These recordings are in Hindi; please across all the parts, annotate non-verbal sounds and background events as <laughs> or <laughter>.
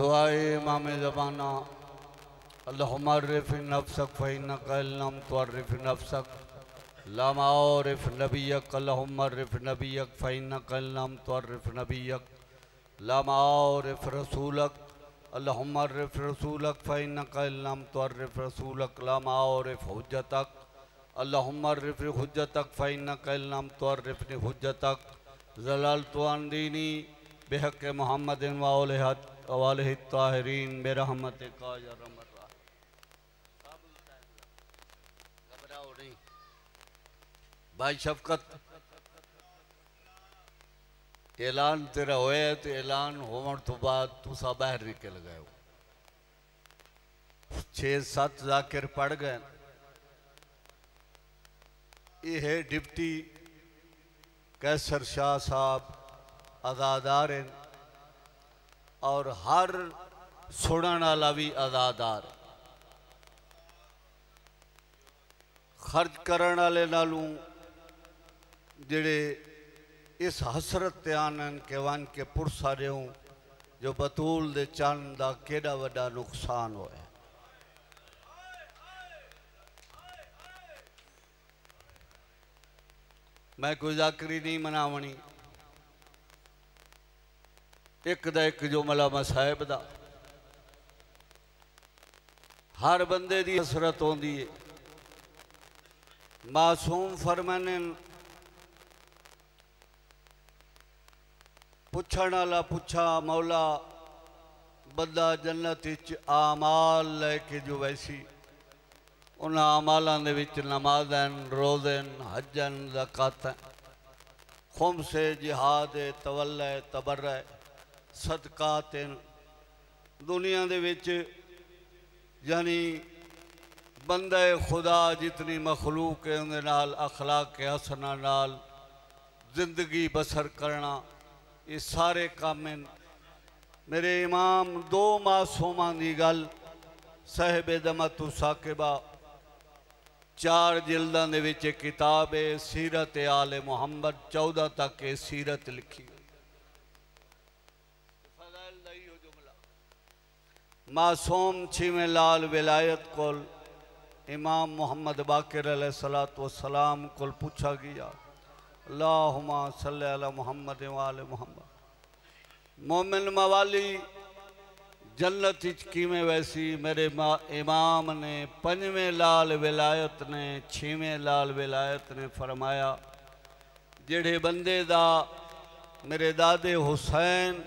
दुआए इमाम ज़माना अल्लाहुम्मरिफ नफ्सक फ़इन्न कलम तुअरिफ नफ्सक। लम औरिफ नबियक अल्लाहुम्मरिफ नबियक फ़इन्न कलम तुअरिफ नबियक। लम औरिफ रसूलक अल्लाहुम्मरिफ रसूलक फ़इन्न कलम तुअरिफ रसूलक। लम औरिफ हुज्जतक अल्लाहुम्मरिफ हुज्जतक फ़इन्न कलम तुअरिफ हुज्जतक। ज़लल तुअंदीनी बेहक मोहम्मद वाल ताहरीन बेरहमत का भाई शफकत, ऐलान तेरा होया तो ऐलान होवन तो बाद तुसा बाहर निकल गए हो। छे सत्त जाकिर पढ़ गए। ये है डिप्टी कैसर शाह साहब, आज़ादार हैं। और हर सुनने वाला भी आज़ादार खर्च करने वाले नालों जेड़े इस हसरत ते के वन के पुरसा रहो जो बतूल दे चंद का केड़ा वड्डा नुकसान होया मैं कोई जाकरी नहीं मनावनी एक दा एक जुमला मैं साहिब दा। हर बंदे दी हसरत होंदी है मासूम फरमाने पुछण वाला पुछा मौला, बंदा जन्नत आमाल लैके जो वैसी, उन्हें आमालों के नमाजन, रोजन हजन जकात खुम से जिहाद तवल तबर सदकात दुनिया विच यानी बंदा खुदा जितनी मखलूक है उन्हें नाल अखलाक के हसना ज़िंदगी बसर करना ये सारे काम मेरे इमाम दो मासूमा की गल साहिब दमतु साकिबा चार जिल्दा के किताब है सीरत आले मुहम्मद चौदह तक ये सीरत लिखी मासूम छिवें लाल विलायत को इमाम मोहम्मद बाकिर वसलाम को पूछा गया, अल्लाहुम्मा सल्ली अला मोहम्मद वाले मोहम्मद। मोमिन मवाली, जन्नत किमें वैसी, मेरे इमाम ने पंजवें लाल विलायत ने, छेवें लाल विलायत ने फरमाया, जेड़े बंदे दा मेरे दादे हुसैन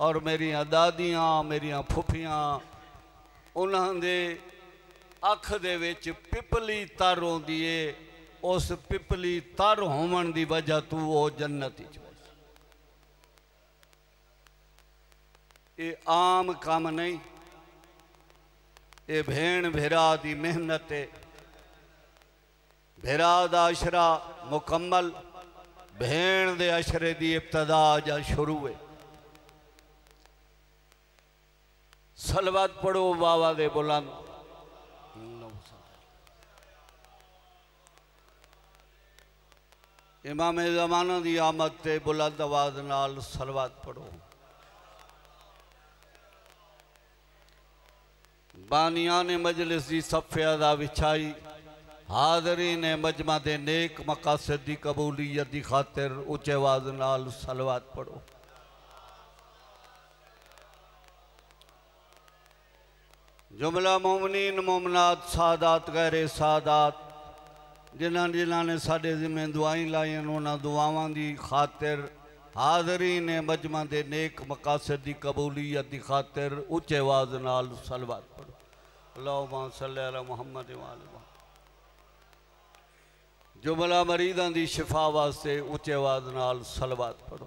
और मेरिया दादियाँ मेरिया फुफियाँ उन्होंने अख दे विच पिपली तर आँदी है उस पिपली तर होवन की वजह तू वो जन्नत ये आम काम नहीं ये भेण भेरा की मेहनत है भेरा का अशरा मुकम्मल भेण दे अशरे की इब्तदा जा शुरू है सलवत पढ़ो, बाबा दे बुलंद। इमाम जमाना की आमद से बुलंद आवाज़ नाल सलवत पढ़ो। बानिया ने मजलिस की सफेदा विछाई हाजरी ने मजमा के नेक मकासद की कबूलीयत की खातिर उच्चे आवाज़ नाल सलवत पढ़ो। जुमला मोमनीन मोमनात सादात गहरे सादात। जिन्हों जिन्हों ने साढ़े जिम्मे दुआई लाई उन्होंने दुआवों की खातिर हाजरी ने मजमा के नेक मकासद की कबूलीयत की खातिर उच्चे आवाज़ नाल सलवात पढ़ो। अल्लाह सल मुहम्मद जुमला मरीदा की शिफा वास्ते उच्चे आवाज़ नाल सलवात पढ़ो।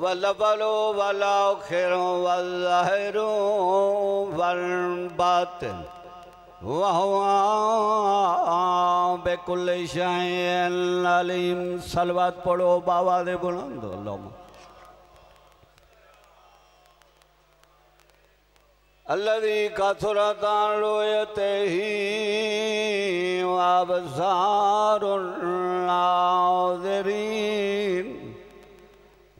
वल बलो वला खेरों वहरों वर्ण बातिन बेकुल अलीम सलवात पढ़ो बाबा दे बुलंद अल्लदी काथुरा तान रोयत ही आबसार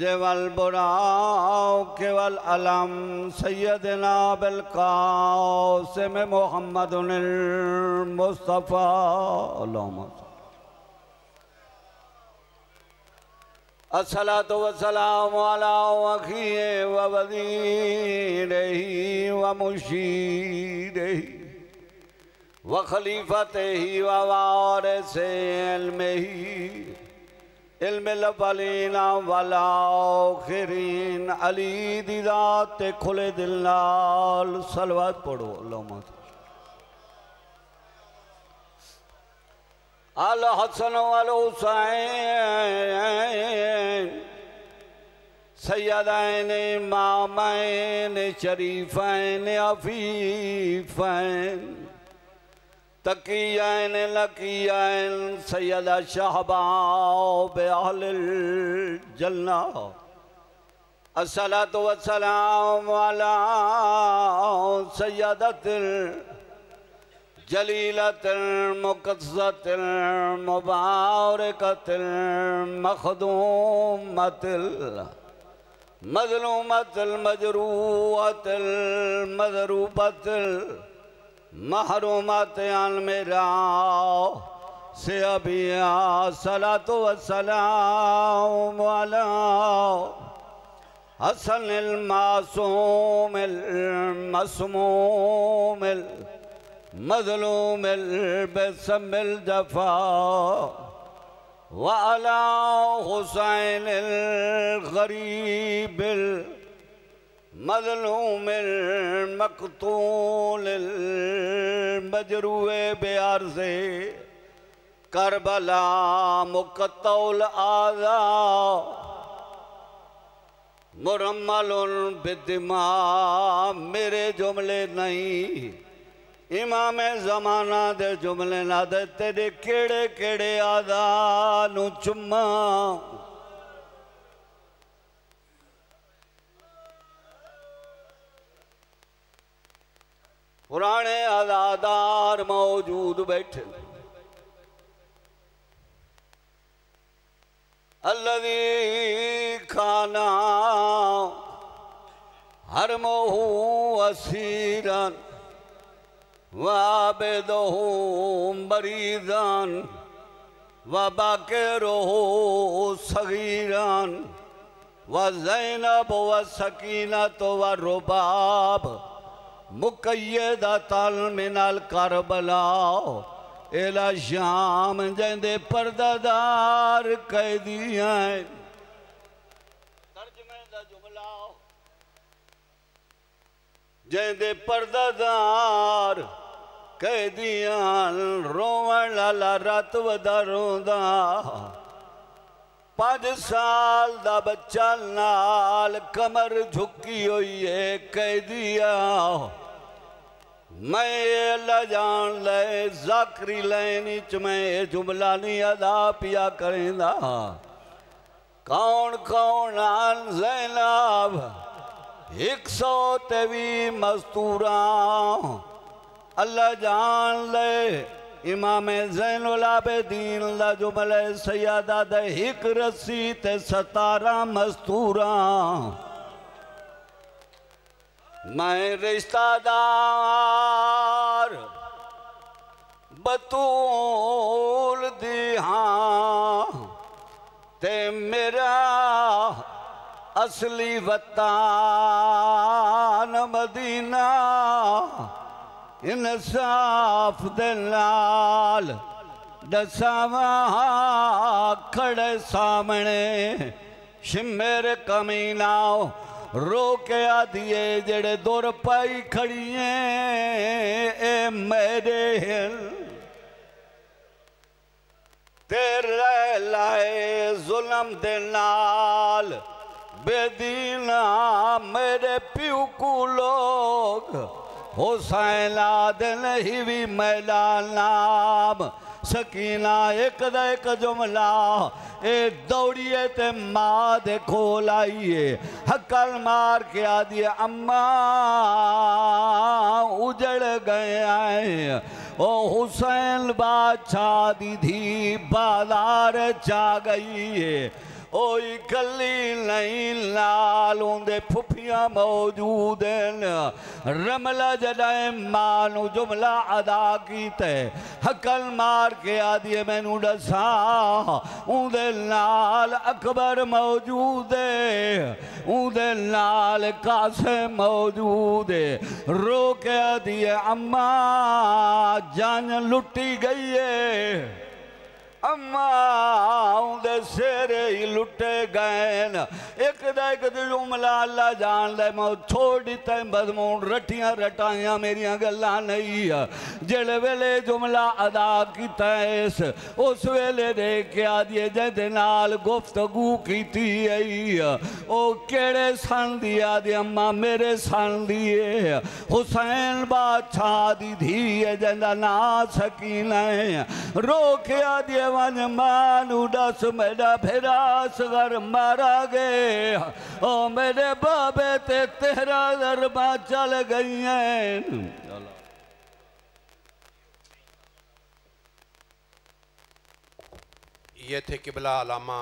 जेवल बुराओ, केवल अलम सैदना बिलकासम मोहम्मद मुस्तफ़ा। असला तो वसलाम अखिए व वज़ीर ही व मुशी रही व खलीफत ही वार से में ही इलमिलबलीना वलाओ खरीन अली दीदा ते खुले दिल नाल पढ़ो अल हसन अल हुसैन मामैन शरीफैन, अफीफैन। तकीयन लकीयन सैद शहबाल जलना असलात वसलाम वाला सैदत जलीलत मुकसत मुबारकत मखदूमत मजलूमत मजरूत मजरूबत महरूमत मेरा, से अभी सला तो सलाम वाला। हसन मासूम मसमूम मजलूम बेसमिल जफा। वाला हुसैन गरीब मजलूम मकतूल मजरूए बेार से करबला मुकतौल आजा मुरमल बिदमा मेरे जुमले नहीं। इमाम जमाना दे जुमले ना दे, तेरे केड़े केड़े आदा नु चुम्मा। पुराने अदादार मौजूद बैठे। अल्लदी खाना, हर मोहू असीरन वाबेदहू मरीदन व बाके रोहो सगीरन, व जैनब व सकीनत व रुबाब। मुकैदा तल में नाल कर बलाओ। एला शाम जेंदे परदादार कैदी है जेंदे परदादार कैदिया, रोवण लाला रत वा रोंदा। पाँच साल ਦਾ बच्चा ਨਾਲ कमर झुकी हुई है कैदिया। मैं ल जान ले, जाकरी लैनी च मैं, जुमला नहीं अदा पिया करेंदा। कौन कौन आन जैनाब? एक सौ तेवी मस्तूरा। अल्लाह जान ले, इमाम जैनदीन ला जुमल सयादा दे, एक रसी ते सतारा मस्तूरा। मैं रिश्तेदार बतूल हां ते मेरा असली वतान मदीना इंसाफ दे लाल दसावा खड़े सामने शिमेर कमी नओ नाओ रो के आदिए जेड़े दुर पाई खड़िए मेरे तेरे लाए जुलम दे बेदीना मेरे प्यू को लोग। हुसैन दिन ही भी मैला नाम सकीना एक दा एक जुमला ए दौड़िए ते माँ देखो खोल आइए हकल मार के आ दिए अम्मा उजड़ गए आए ओ हुसैन बादशाह दी धी बाज़ार चा गई है। ओई गली नहीं लाल उंदे फुफियाँ मौजूद रमला जडाए मानू जुमला अदा कीते, हकल मार के आदि मैनू दसा उंदे लाल अकबर मौजूद उंदे नाल कासे मौजूद रो के आदिए अम्मा, जान लुटी गई है। अम्मा उंदे सेरे ही लुटे गए एक दा एक जुमला अल्लाह जान दे मैं छोड़ तैं बदमून रटियाँ रटाइयाँ, मेरिया गल्लां नहीं जेड़े वेले जुमला अदा किता इस, उस वेले दे के आदिए जेदे नाल गुफ्तगू आई ओ केड़े सन दी आदि अम्मा, मेरे सन दी हुसैन बादशाह दी धी है जेदा ना सकीना है रो के आदिए वन मानू दस मेरा फिरा सगर मारा गए। ओ मेरे बाबे ते तेरा दरबा चल गई हैं। ये थे किबला अलामा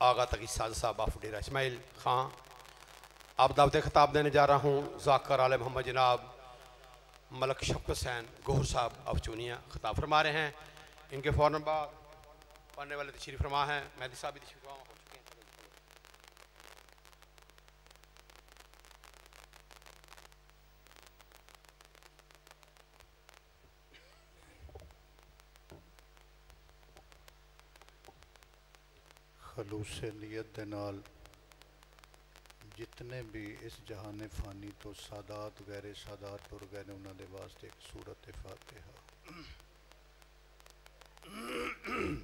आगा तकी साज साहब आफ डेरा इसमाइल खां। अब दावत खिताब देने जा रहा हूँ, जाकर आल मोहम्मद जनाब मलक शफक हुसैन गोहर साहब अब चूनिया खिताब फरमा रहे हैं। इनके फ़ौर बाद पढ़ने वाले तशरीफ़ फरमा हैं। मेहदी साहब भी तशरीफ़ फरमा हो चुके हैं। खलूस नीयत जितने भी इस जहान फ़ानी तो सादात, गैर सादात गए ने उन्होंने वास्ते एक सूरत फातिहा। Mm-hmm. <clears throat>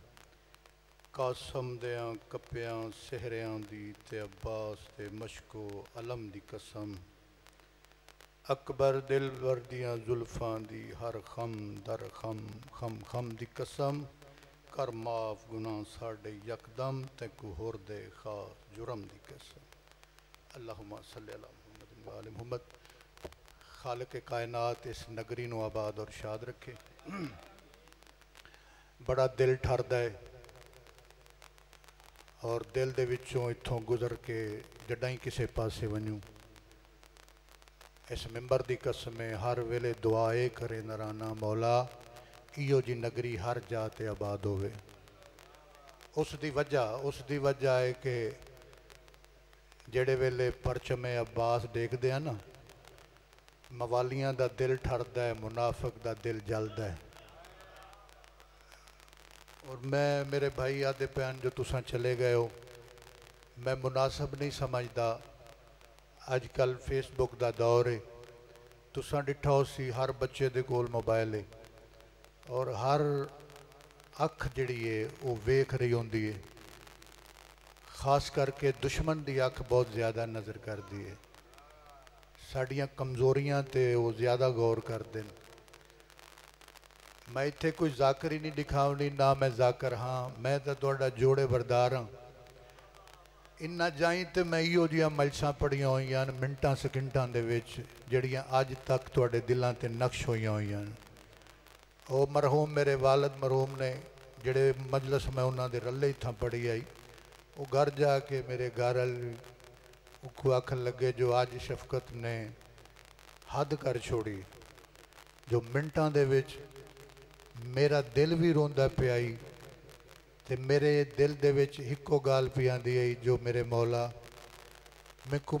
कासम दियाँ कप्पियाँ सहरियाँ दी अब्बास ते मशको अलम दी कसम अकबर दिल वर्दियाँ जुल्फां दी हर खम दर खम खम खम दी कसम कर माफ़ गुना साढ़े यकदम ते होर दे खा जुरम दी कसम अल्लाहुम्मा मुहम्मद खाल के कायनात इस नगरी नु आबाद और शाद रखे बड़ा और दिल के इतों गुजर के जडा ही किसी पास वनूँ इस मैंबर की कसम है, हर वेले दुआ ए करे नराना मौला इो जी नगरी हर जात आबाद हो उसकी वजह उसकी वजह है कि जड़े वेले परचमे अब्बास देखते हैं ना, मवालिया का दिल ठरद मुनाफक का दिल जलद है। और मैं, मेरे भाई आदि भैन जो तुसा चले गए हो, मैं मुनासिब नहीं समझता अजक फेसबुक का दौर है। तुसा डिठा हो सी, हर बच्चे दे कोल मोबाइल है। और हर अख जड़ी है वो वेख रही होंगी है। खास करके दुश्मन की अख बहुत ज़्यादा नज़र करती है। साड़िया कमजोरिया तो वो ज़्यादा गौर करते हैं ਮੈਂ ਇੱਥੇ ਕੋਈ ਜ਼ਾਕਰ ਹੀ ਨਹੀਂ ਦਿਖਾਉਣੀ ਨਾ ਮੈਂ ਜ਼ਾਕਰ ਹਾਂ ਮੈਂ ਤਾਂ ਤੁਹਾਡਾ ਜੋੜੇ ਵਰਦਾਰ ਹਾਂ ਇੰਨਾ ਜਾਈ ਤੇ ਮੈਂ ਇਹੋ ਜਿਹੀਆਂ ਮਲਸਾਂ ਪੜੀਆਂ ਹੋਈਆਂ ਨੇ ਮਿੰਟਾਂ ਸਕਿੰਟਾਂ ਦੇ ਵਿੱਚ ਜਿਹੜੀਆਂ ਅੱਜ ਤੱਕ ਤੁਹਾਡੇ ਦਿਲਾਂ ਤੇ ਨਕਸ਼ ਹੋਈਆਂ ਹੋਈਆਂ ਨੇ ਉਹ ਮਰਹੂਮ ਮੇਰੇ ਵਾਲਦ ਮਰਹੂਮ ਨੇ ਜਿਹੜੇ ਮਜਲਸ ਮੈਂ ਉਹਨਾਂ ਦੇ ਰੱਲੇ ਇਥਾਂ ਪੜੀ ਆਈ ਉਹ ਘਰ ਜਾ ਕੇ ਮੇਰੇ ਘਰ ਵਾਲੀ ਉਹ ਆਖਣ ਲੱਗੇ ਜੋ ਅੱਜ ਸ਼ਫਕਤ ਨੇ ਹੱਦ ਕਰ ਛੋੜੀ ਜੋ ਮਿੰਟਾਂ ਦੇ ਵਿੱਚ ਮੇਰਾ ਦਿਲ ਵੀ ਰੋਂਦਾ ਪਿਆ ਈ ਤੇ ਮੇਰੇ ਦਿਲ ਦੇ ਵਿੱਚ ਇੱਕੋ ਗੱਲ ਪਈ ਆਂਦੀ ਹੈ ਜੋ ਮੇਰੇ ਮੌਲਾ ਮੈਨੂੰ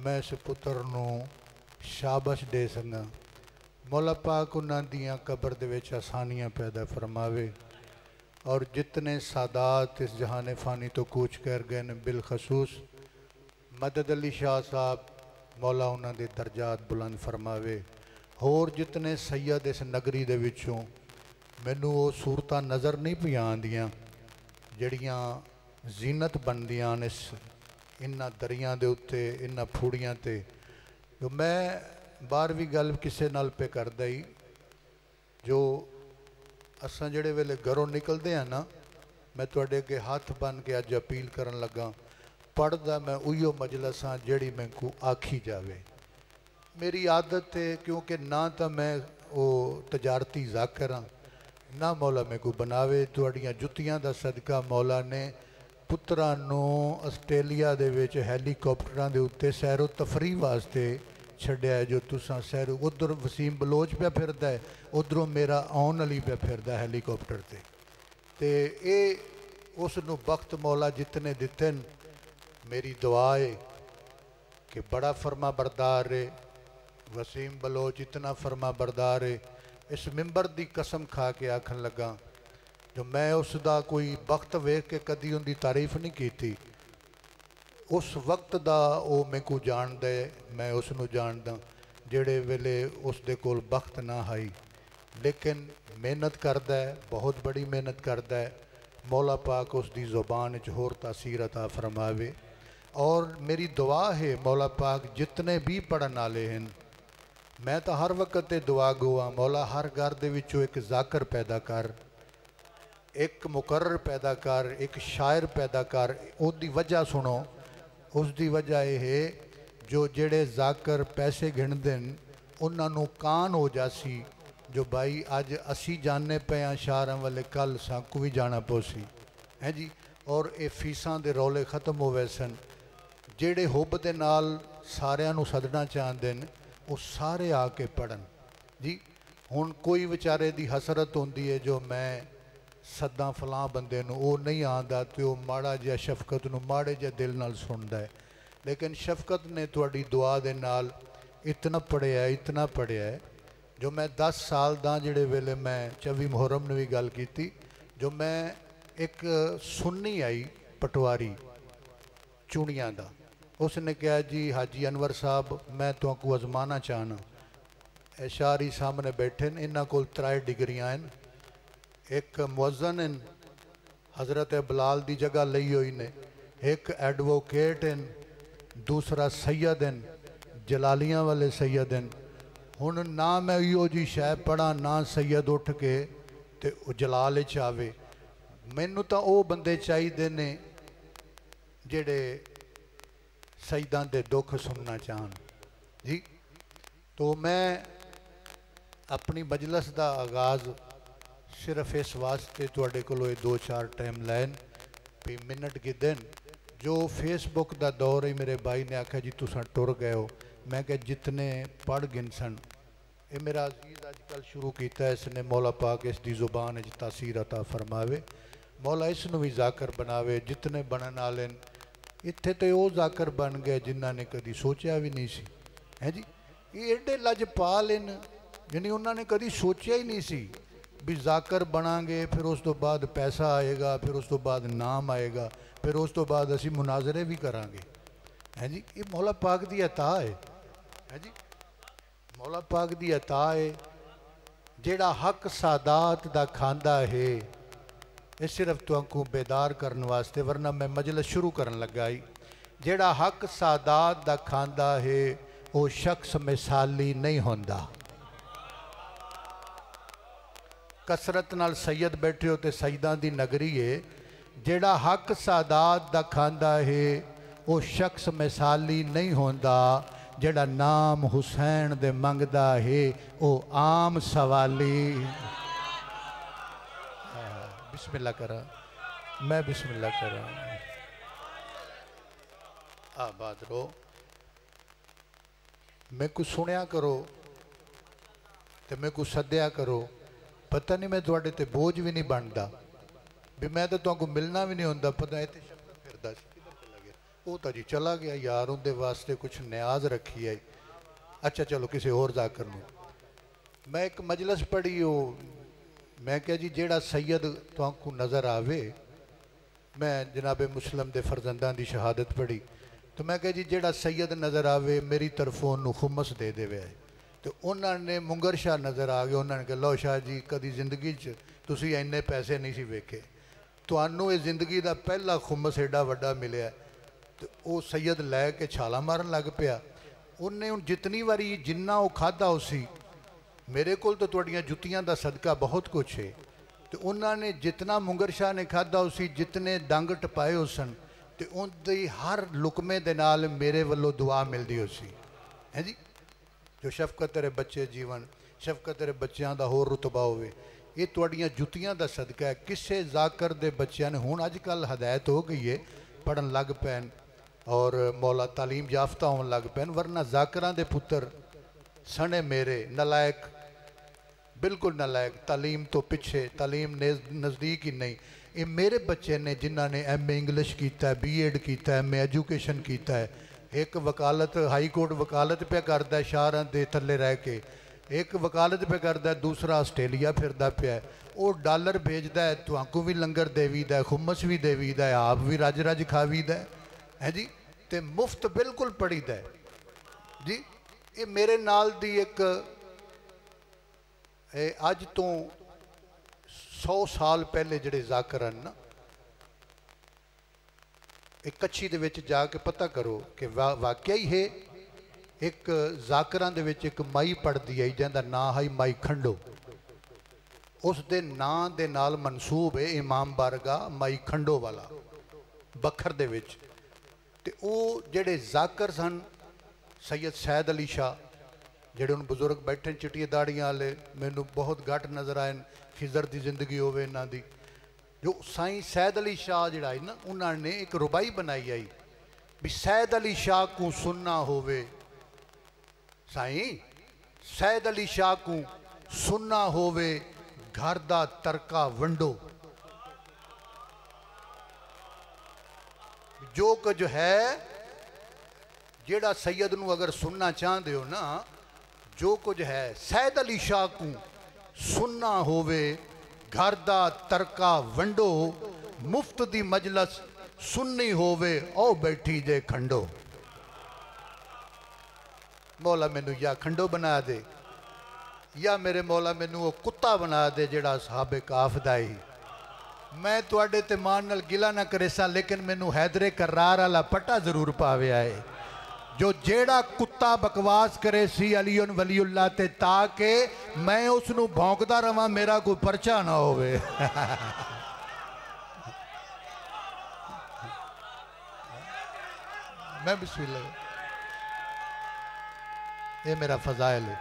ਮੈਂ ਇਸ ਪੁੱਤਰ ਨੂੰ ਸ਼ਾਬਾਸ਼ ਦੇ ਸਕਾਂ ਮੌਲਾ ਪਾਕ ਉਹਨਾਂ ਦੀਆਂ ਕਬਰ ਦੇ ਵਿੱਚ ਆਸਾਨੀਆਂ ਪੈਦਾ ਫਰਮਾਵੇ और जितने सादात इस जहान फ़ानी तो कूच कर गए ने बिलखसूस मदद अली शाह साहब मौला उन्होंने ਦੇ ਦਰਜਾਤ ਬੁਲੰਦ ਫਰਮਾਵੇ ਹੋਰ ਜਿਤਨੇ ਸੈਯਦ ਇਸ ਨਗਰੀ ਦੇ ਵਿੱਚੋਂ ਮੈਨੂੰ ਉਹ ਸੂਰਤਾਂ ਨਜ਼ਰ ਨਹੀਂ ਪਈਆਂ ਆਉਂਦੀਆਂ, ਜਿਹੜੀਆਂ ਜ਼ੀਨਤ ਬਣਦੀਆਂ ਨੇ ਇਸ ਇਹਨਾਂ ਦਰਿਆਂ ਦੇ ਉੱਤੇ ਇਹਨਾਂ ਫੂੜੀਆਂ ਤੇ। ਜੋ ਮੈਂ ਬਾਹਰ ਵੀ ਗੱਲ ਕਿਸੇ ਨਾਲ ਪੇ ਕਰਦਾ ਹੀ ਜੋ ਅਸਾਂ ਜਿਹੜੇ ਵੇਲੇ ਘਰੋਂ ਨਿਕਲਦੇ ਆ ਨਾ, ਮੈਂ ਤੁਹਾਡੇ ਅੱਗੇ ਹੱਥ ਬੰਨ ਕੇ ਅੱਜ ਅਪੀਲ ਕਰਨ ਲੱਗਾ ਪੜਦਾ ਮੈਂ ਉਹੀਓ ਮਜਲਸਾਂ ਜਿਹੜੀ ਮੈਨੂੰ ਆਖੀ ਜਾਵੇ। ਮੇਰੀ ਆਦਤ ਹੈ ਕਿਉਂਕਿ ਨਾ ਤਾਂ ਮੈਂ ਉਹ ਤਜਾਰਤੀ ਜ਼ਾਕਰ ਹਾਂ ਨਾ ਮੌਲਾ ਮੈਨੂੰ ਬਣਾਵੇ ਤੁਹਾਡੀਆਂ ਜੁੱਤੀਆਂ ਦਾ ਸਦਕਾ ਮੌਲਾ ਨੇ ਪੁੱਤਰਾਂ ਨੂੰ ਆਸਟ੍ਰੇਲੀਆ ਦੇ ਵਿੱਚ ਹੈਲੀਕਾਪਟਰਾਂ ਦੇ ਉੱਤੇ ਸੈਰੋ ਤਫਰੀਹ ਵਾਸਤੇ ਛੱਡਿਆ ਜੋ ਤੁਸੀਂ ਸੈਰ ਉਧਰ ਵਸੀਮ ਬਲੋਚ ਪਿਆ ਫਿਰਦਾ ਹੈ ਉਧਰੋਂ ਮੇਰਾ ਆਉਣ ਵਾਲੀ ਪਿਆ ਫਿਰਦਾ ਹੈਲੀਕਾਪਟਰ ਤੇ ਤੇ ਇਹ ਉਸ ਨੂੰ ਵਕਤ ਮੌਲਾ ਜਿਤਨੇ ਦਿੱਤੇ ਨੇ ਮੇਰੀ ਦੁਆ ਹੈ ਕਿ ਬੜਾ ਫਰਮਾ ਬਰਦਾਰ ਹੈ वसीम बलोच इतना फरमा बरदार है। इस मिम्बर की कसम खा के आखन लगा, जो मैं उसका कोई वक्त वेख के कभी उनकी तारीफ़ नहीं की थी उस वक्त का वो मेरे को दे मैं उसनों जानदा, जेडे वेले उसके कोल वक्त ना आई लेकिन मेहनत करता है, बहुत बड़ी मेहनत करता है। मौला पाक उसकी ज़ुबान होर तासीर अता फरमावे। और मेरी दुआ है, मौला पाक जितने भी पढ़ने वाले हैं ਮੈਂ ਤਾਂ ਹਰ ਵਕਤ ਤੇ ਦੁਆ ਗੋਆ ਮੌਲਾ ਹਰ ਘਰ ਦੇ ਵਿੱਚੋਂ ਇੱਕ ਜ਼ਾਕਰ ਪੈਦਾ ਕਰ ਇੱਕ ਮੁਕਰਰ ਪੈਦਾ ਕਰ ਇੱਕ ਸ਼ਾਇਰ ਪੈਦਾ ਕਰ ਉਹਦੀ ਵਜ੍ਹਾ ਸੁਣੋ ਉਸ ਦੀ ਵਜ੍ਹਾ ਇਹ ਹੈ ਜੋ ਜਿਹੜੇ ਜ਼ਾਕਰ ਪੈਸੇ ਗਿਣਦੇ ਨੇ ਉਹਨਾਂ ਨੂੰ ਕਾਨ ਹੋ ਜਾਸੀ ਜੋ ਭਾਈ ਅੱਜ ਅਸੀਂ ਜਾਣਨੇ ਪਏ ਆ ਸ਼ਾਰਾਂ ਵਾਲੇ ਕੱਲ ਸਾਕੂ ਵੀ ਜਾਣਾ ਪੋਸੀ ਹੈ ਜੀ ਔਰ ਇਹ ਫੀਸਾਂ ਦੇ ਰੌਲੇ ਖਤਮ ਹੋਵੇ ਸਨ ਜਿਹੜੇ ਹੁੱਬ ਦੇ ਨਾਲ ਸਾਰਿਆਂ ਨੂੰ ਸਦਣਾ ਚਾਹੁੰਦੇ ਨੇ ਉਹ ਸਾਰੇ ਆ ਕੇ ਪੜਨ ਜੀ ਹੁਣ ਕੋਈ ਵਿਚਾਰੇ ਦੀ ਹਸਰਤ ਹੁੰਦੀ ਹੈ ਜੋ ਮੈਂ ਸੱਦਾ ਫਲਾਂ ਬੰਦੇ ਨੂੰ ਉਹ ਨਹੀਂ ਆਂਦਾ ਤੇ ਉਹ ਮਾੜਾ ਜਿਹਾ ਸ਼ਫਕਤ ਨੂੰ ਮਾੜੇ ਜਿਹੇ ਦਿਲ ਨਾਲ ਸੁਣਦਾ ਹੈ ਲੇਕਿਨ ਸ਼ਫਕਤ ਨੇ ਤੁਹਾਡੀ ਦੁਆ ਦੇ ਨਾਲ ਇਤਨਾ ਪੜਿਆ ਇਤਨਾ ਪੜਿਆ ਜੋ ਮੈਂ 10 ਸਾਲ ਦਾ ਜਿਹੜੇ ਵੇਲੇ ਮੈਂ 24 ਮੁਹਰਮ ਨੂੰ ਵੀ ਗੱਲ ਕੀਤੀ ਜੋ ਮੈਂ ਇੱਕ ਸੁੰਨੀ ਆਈ ਪਟਵਾਰੀ ਚੂੜੀਆਂ ਦਾ उसने कहा, जी, हाजी अनवर साहब, मैं तो तुमको अजमाना चाहना। एशारी सामने बैठे ने, इन्हों को त्राए डिग्रिया एक मुजन इन हज़रत बलाल की जगह लई हुई ने। एक एडवोकेट इन दूसरा सैयद इन जलालिया वाले सैयद इन हूँ ना मैं इो जी शह पढ़ा, ना सैयद उठ के तो जलाल आवे। मैनू तो वह बंदे चाहिए ने जेडे शहीदा के दुख सुनना चाहन। जी तो मैं अपनी मजलस का आगाज़ सिर्फ़ इस वास्ते थोड़े को दो चार टाइम लैन, भी मिनट कि दिन, जो फेसबुक का दौर ही मेरे भाई ने आख्या जी, तुसा टुर गए हो। मैं क्या जितने पढ़ गिन सन। ये मेरा अज़ीज़ अजक शुरू किया इसने मौला पा इस इसकी ज़ुबान तासीर अता फरमावे। मौला इस भी जाकर बनावे, जितने बनने वाले ਇੱਥੇ ਤੇ ਉਹ ਜ਼ਾਕਰ ਬਣ ਗਏ ਜਿਨ੍ਹਾਂ ਨੇ ਕਦੀ ਸੋਚਿਆ ਵੀ ਨਹੀਂ ਸੀ। ਹੈ ਜੀ? ਇਹ ਐਡੇ ਲਜਪਾਲ ਹਨ ਯਾਨੀ ਉਹਨਾਂ ਨੇ ਕਦੀ ਸੋਚਿਆ ਹੀ ਨਹੀਂ ਸੀ ਵੀ ਜ਼ਾਕਰ ਬਣਾਂਗੇ, ਫਿਰ ਉਸ ਤੋਂ ਬਾਅਦ ਪੈਸਾ ਆਏਗਾ, ਫਿਰ ਉਸ ਤੋਂ ਬਾਅਦ ਨਾਮ ਆਏਗਾ, ਫਿਰ ਉਸ ਤੋਂ ਬਾਅਦ ਅਸੀਂ ਮੁਨਾਜ਼ਰੇ ਵੀ ਕਰਾਂਗੇ। ਹੈ ਜੀ? ਇਹ ਮੌਲਾ ਪਾਕ ਦੀ ਅਤਾ ਹੈ। ਹੈ ਜੀ? ਮੌਲਾ ਪਾਕ ਦੀ ਅਤਾ ਹੈ। ਜਿਹੜਾ ਹੱਕ ਸਾਦਾਤ ਦਾ ਖਾਂਦਾ ਹੈ ਇਹ ਸਿਰਫ ਤੁਹਾਨੂੰ ਬੇਦਾਰ ਕਰਨ ਵਾਸਤੇ ਵਰਨਾ ਮੈਂ ਮਜਲਿਸ ਸ਼ੁਰੂ ਕਰਨ ਲੱਗਾ ਹੀ ਜਿਹੜਾ ਹੱਕ ਸਾਦਾਤ ਦਾ ਖਾਂਦਾ ਹੈ ਉਹ ਸ਼ਖਸ ਮਿਸਾਲੀ ਨਹੀਂ ਹੁੰਦਾ ਕਸਰਤ ਨਾਲ ਸੈਦ ਬੈਠੇ ਹੋ ਤੇ ਸੈਦਾਂ ਦੀ ਨਗਰੀ ਏ ਜਿਹੜਾ ਹੱਕ ਸਾਦਾਤ ਦਾ ਖਾਂਦਾ ਹੈ ਉਹ ਸ਼ਖਸ ਮਿਸਾਲੀ ਨਹੀਂ ਹੁੰਦਾ ਜਿਹੜਾ ਨਾਮ ਹੁਸੈਨ ਦੇ ਮੰਗਦਾ ਹੈ ਉਹ ਆਮ ਸਵਾਲੀ बिस्मिल्लाह कर रहा मैं बिस्मिल्लाह कर रहा आबाद रो मैं कुछ सुनिया करो तो मैं कुछ सद्या करो। पता नहीं मैं थोड़े ते बोझ भी नहीं बनता भी मैं तो तुमको मिलना भी नहीं होंगे पता इतने फिर वो तो जी चला गया यार उनके वास्ते कुछ न्याज रखी है अच्छा चलो किसी और जाकर मैं एक मजलस पढ़ी ਮੈਂ ਕਿਹਾ ਜੀ ਜਿਹੜਾ ਸੈਦ ਤੁਹਾਨੂੰ ਨਜ਼ਰ ਆਵੇ ਮੈਂ ਜਨਾਬੇ ਮੁਸਲਮ ਦੇ ਫਰਜ਼ੰਦਾਂ ਦੀ ਸ਼ਹਾਦਤ ਪੜ੍ਹੀ ਤੇ ਮੈਂ ਕਿਹਾ ਜੀ ਜਿਹੜਾ ਸੈਦ ਨਜ਼ਰ ਆਵੇ ਮੇਰੀ ਤਰਫੋਂ ਉਹਨੂੰ ਖੁਮਸ ਦੇ ਦੇਵੇ ਤੇ ਉਹਨਾਂ ਨੇ ਮੁੰਗਰ ਸ਼ਾਹ ਨਜ਼ਰ ਆ ਗਏ ਉਹਨਾਂ ਨੇ ਕਿਹਾ ਲਓ ਸ਼ਾਹ ਜੀ ਕਦੀ ਜ਼ਿੰਦਗੀ 'ਚ ਤੁਸੀਂ ਇੰਨੇ ਪੈਸੇ ਨਹੀਂ ਸੀ ਵੇਖੇ ਤੁਹਾਨੂੰ ਇਹ ਜ਼ਿੰਦਗੀ ਦਾ ਪਹਿਲਾ ਖੁਮਸ ਏਡਾ ਵੱਡਾ ਮਿਲਿਆ ਤੇ ਉਹ ਸੈਦ ਲੈ ਕੇ ਛਾਲਾ ਮਾਰਨ ਲੱਗ ਪਿਆ ਉਹਨੇ ਹੁਣ ਜਿਤਨੀ ਵਾਰੀ ਜਿੰਨਾ ਉਹ ਖਾਦਾ ਉਸੀ ਮੇਰੇ ਕੋਲ ਤਾਂ ਤੁਹਾਡੀਆਂ ਜੁੱਤੀਆਂ ਦਾ ਸਦਕਾ ਬਹੁਤ ਕੁਝ ਹੈ ਤੇ ਉਹਨਾਂ ਨੇ ਜਿਤਨਾ ਮੁੰਗਰ ਸ਼ਾਹ ਨੇ ਖਾਦਾ ਉਸੀ ਜਿਤਨੇ ਡੰਗ ਟਪਾਏ ਉਸਨ ਤੇ ਉਹਦੀ ਹਰ ਲੁਕਮੇ ਦੇ ਨਾਲ ਮੇਰੇ ਵੱਲੋਂ ਦੁਆ ਮਿਲਦੀ ਉਸੀ ਹੈ ਜੀ? ਜੋ ਸ਼ਫਕਤ ਤੇਰੇ ਬੱਚੇ ਜੀਵਨ, ਸ਼ਫਕਤ ਤੇਰੇ ਬੱਚਿਆਂ ਦਾ ਹੋਰ ਰਤਬਾ ਹੋਵੇ, ਇਹ ਤੁਹਾਡੀਆਂ ਜੁੱਤੀਆਂ ਦਾ ਸਦਕਾ ਹੈ। ਕਿਸੇ ਜ਼ਾਕਰ ਦੇ ਬੱਚਿਆਂ ਨੇ ਹੁਣ ਅੱਜ ਕੱਲ ਹਦਾਇਤ ਹੋ ਗਈ ਹੈ ਪੜਨ ਲੱਗ ਪੈਣ ਔਰ ਮੌਲਾ ਤਾਲੀਮ ਯਾਫਤਾ ਹੋਣ ਲੱਗ ਪੈਣ, ਵਰਨਾ ਜ਼ਾਕਰਾਂ ਦੇ ਪੁੱਤਰ ਸਣੇ ਮੇਰੇ, ਨਲਾਇਕ बिल्कुल नलायक, तलीम तो पिछे, तलीम ने नज़दीक ही नहीं। ये मेरे बच्चे ने, जिन्होंने एम ए इंग्लिश किया बी एड किया एम ए एजुकेशन किया है, एक वकालत हाई कोर्ट वकालत पे करता शहर के थले रह के। एक वकालत पे करता दूसरा आस्ट्रेलिया फिर पिया वो डॉलर भेजता है भी लंगर देवीद खुमस भी देवीद आप भी रज रज खावीद है। है जी? तो मुफ़्त बिल्कुल पढ़ीद जी? ये मेरे नाल एक ਅੱਜ ਤੋਂ 100 ਸਾਲ ਪਹਿਲੇ ਜਿਹੜੇ ਜ਼ਾਕਰ ਹਨ ਨਾ ਇੱਕ ਕੱਚੀ ਦੇ ਵਿੱਚ ਜਾ ਕੇ ਪਤਾ ਕਰੋ ਕਿ ਵਾਕਿਆ ਹੀ ਹੈ ਇੱਕ ਜ਼ਾਕਰਾਂ ਦੇ ਵਿੱਚ ਇੱਕ ਮਾਈ ਪੜਦੀ ਹੈ, ਜਿਹਦਾ ਨਾਂ ਹੈ ਮਾਈ ਖੰਡੋ। ਉਸ ਦੇ ਨਾਂ ਦੇ ਨਾਲ ਮਨਸੂਬ ਹੈ ਇਮਾਮ ਬਾਰਗਾ ਮਾਈ ਖੰਡੋ ਵਾਲਾ ਬਖਰ ਦੇ ਵਿੱਚ। ਤੇ ਉਹ ਜਿਹੜੇ ਜ਼ਾਕਰ ਸਨ ਸੈयद ਸੈਦ ਅਲੀ ਸ਼ਾ ਜਿਹੜੇ ਹੁਣ ਬਜ਼ੁਰਗ ਬੈਠੇ ਚਿੱਟੀਆਂ ਦਾੜੀਆਂ ਵਾਲੇ, ਮੈਨੂੰ ਬਹੁਤ ਘੱਟ ਨਜ਼ਰ ਆਏ ਖਿਜ਼ਰ ਦੀ ਜ਼ਿੰਦਗੀ ਹੋਵੇ ਇਹਨਾਂ ਦੀ। ਜੋ ਸਾਈਂ ਸੈਦ ਅਲੀ ਸ਼ਾਹ ਜਿਹੜਾ ਹੈ ਨਾ, ਉਹਨਾਂ ਨੇ ਇੱਕ ਰੁਬਾਈ ਬਣਾਈ ਆਈ, ਵੀ ਸੈਦ ਅਲੀ ਸ਼ਾਹ ਨੂੰ ਸੁਨਣਾ ਹੋਵੇ। ਸਾਈਂ, ਸੈਦ ਅਲੀ ਸ਼ਾਹ ਨੂੰ ਸੁਨਣਾ ਹੋਵੇ, ਘਰ ਦਾ ਤਰਕਾ ਵੰਡੋ। ਜੋ ਕੁਝ ਹੈ, ਜਿਹੜਾ ਸੈਦ ਨੂੰ ਅਗਰ ਸੁਣਨਾ ਚਾਹੁੰਦੇ ਹੋ ਨਾ ਜੋ ਕੁਝ ਹੈ, ਸੈਦ ਅਲੀ ਸ਼ਾਹ ਨੂੰ ਸੁਨਣਾ ਹੋਵੇ, ਘਰ ਦਾ ਤਰਕਾ ਵੰਡੋ, ਮੁਫਤ ਦੀ ਮਜਲਸ ਸੁਨਣੀ ਹੋਵੇ, ਉਹ ਬੈਠੀ ਜੇ ਖੰਡੋ। ਮੌਲਾ ਮੈਨੂੰ ਜਾਂ ਖੰਡੋ ਬਣਾ ਦੇ, ਜਾਂ ਮੇਰੇ ਮੌਲਾ ਮੈਨੂੰ ਉਹ ਕੁੱਤਾ ਬਣਾ ਦੇ ਜਿਹੜਾ ਸਾਹਬੇ ਕਾਫ ਦਾ ਹੀ ਮੈਂ ਤੁਹਾਡੇ ਤੇ ਮਾਨ ਨਾਲ ਗਿਲਾ ਨਾ ਕਰੇ ਸਾਂ, ਲੇਕਿਨ ਮੈਨੂੰ ਹੈਦਰੇ ਕਰਾਰ ਵਾਲਾ ਪਟਾ ਜ਼ਰੂਰ ਪਾਵਿਆ ਹੈ ਜੋ ਜਿਹੜਾ ਕੁੱਤਾ ਬਕਵਾਸ ਕਰੇ ਸੀ ਅਲੀਉਨ ਵਲੀਉੱਲਾ ਤੇ ਤਾਂ ਕਿ ਮੈਂ ਉਸ ਨੂੰ ਭੌਂਕਦਾ ਰਵਾਂ ਮੇਰਾ ਕੋਈ ਪਰਚਾ ਨਾ ਹੋਵੇ <laughs> ਮੈਂ ਬਿਸਮਿਲ੍ਲਾ ਇਹ ਮੇਰਾ ਫਜ਼ਾਇਲ ਹੈ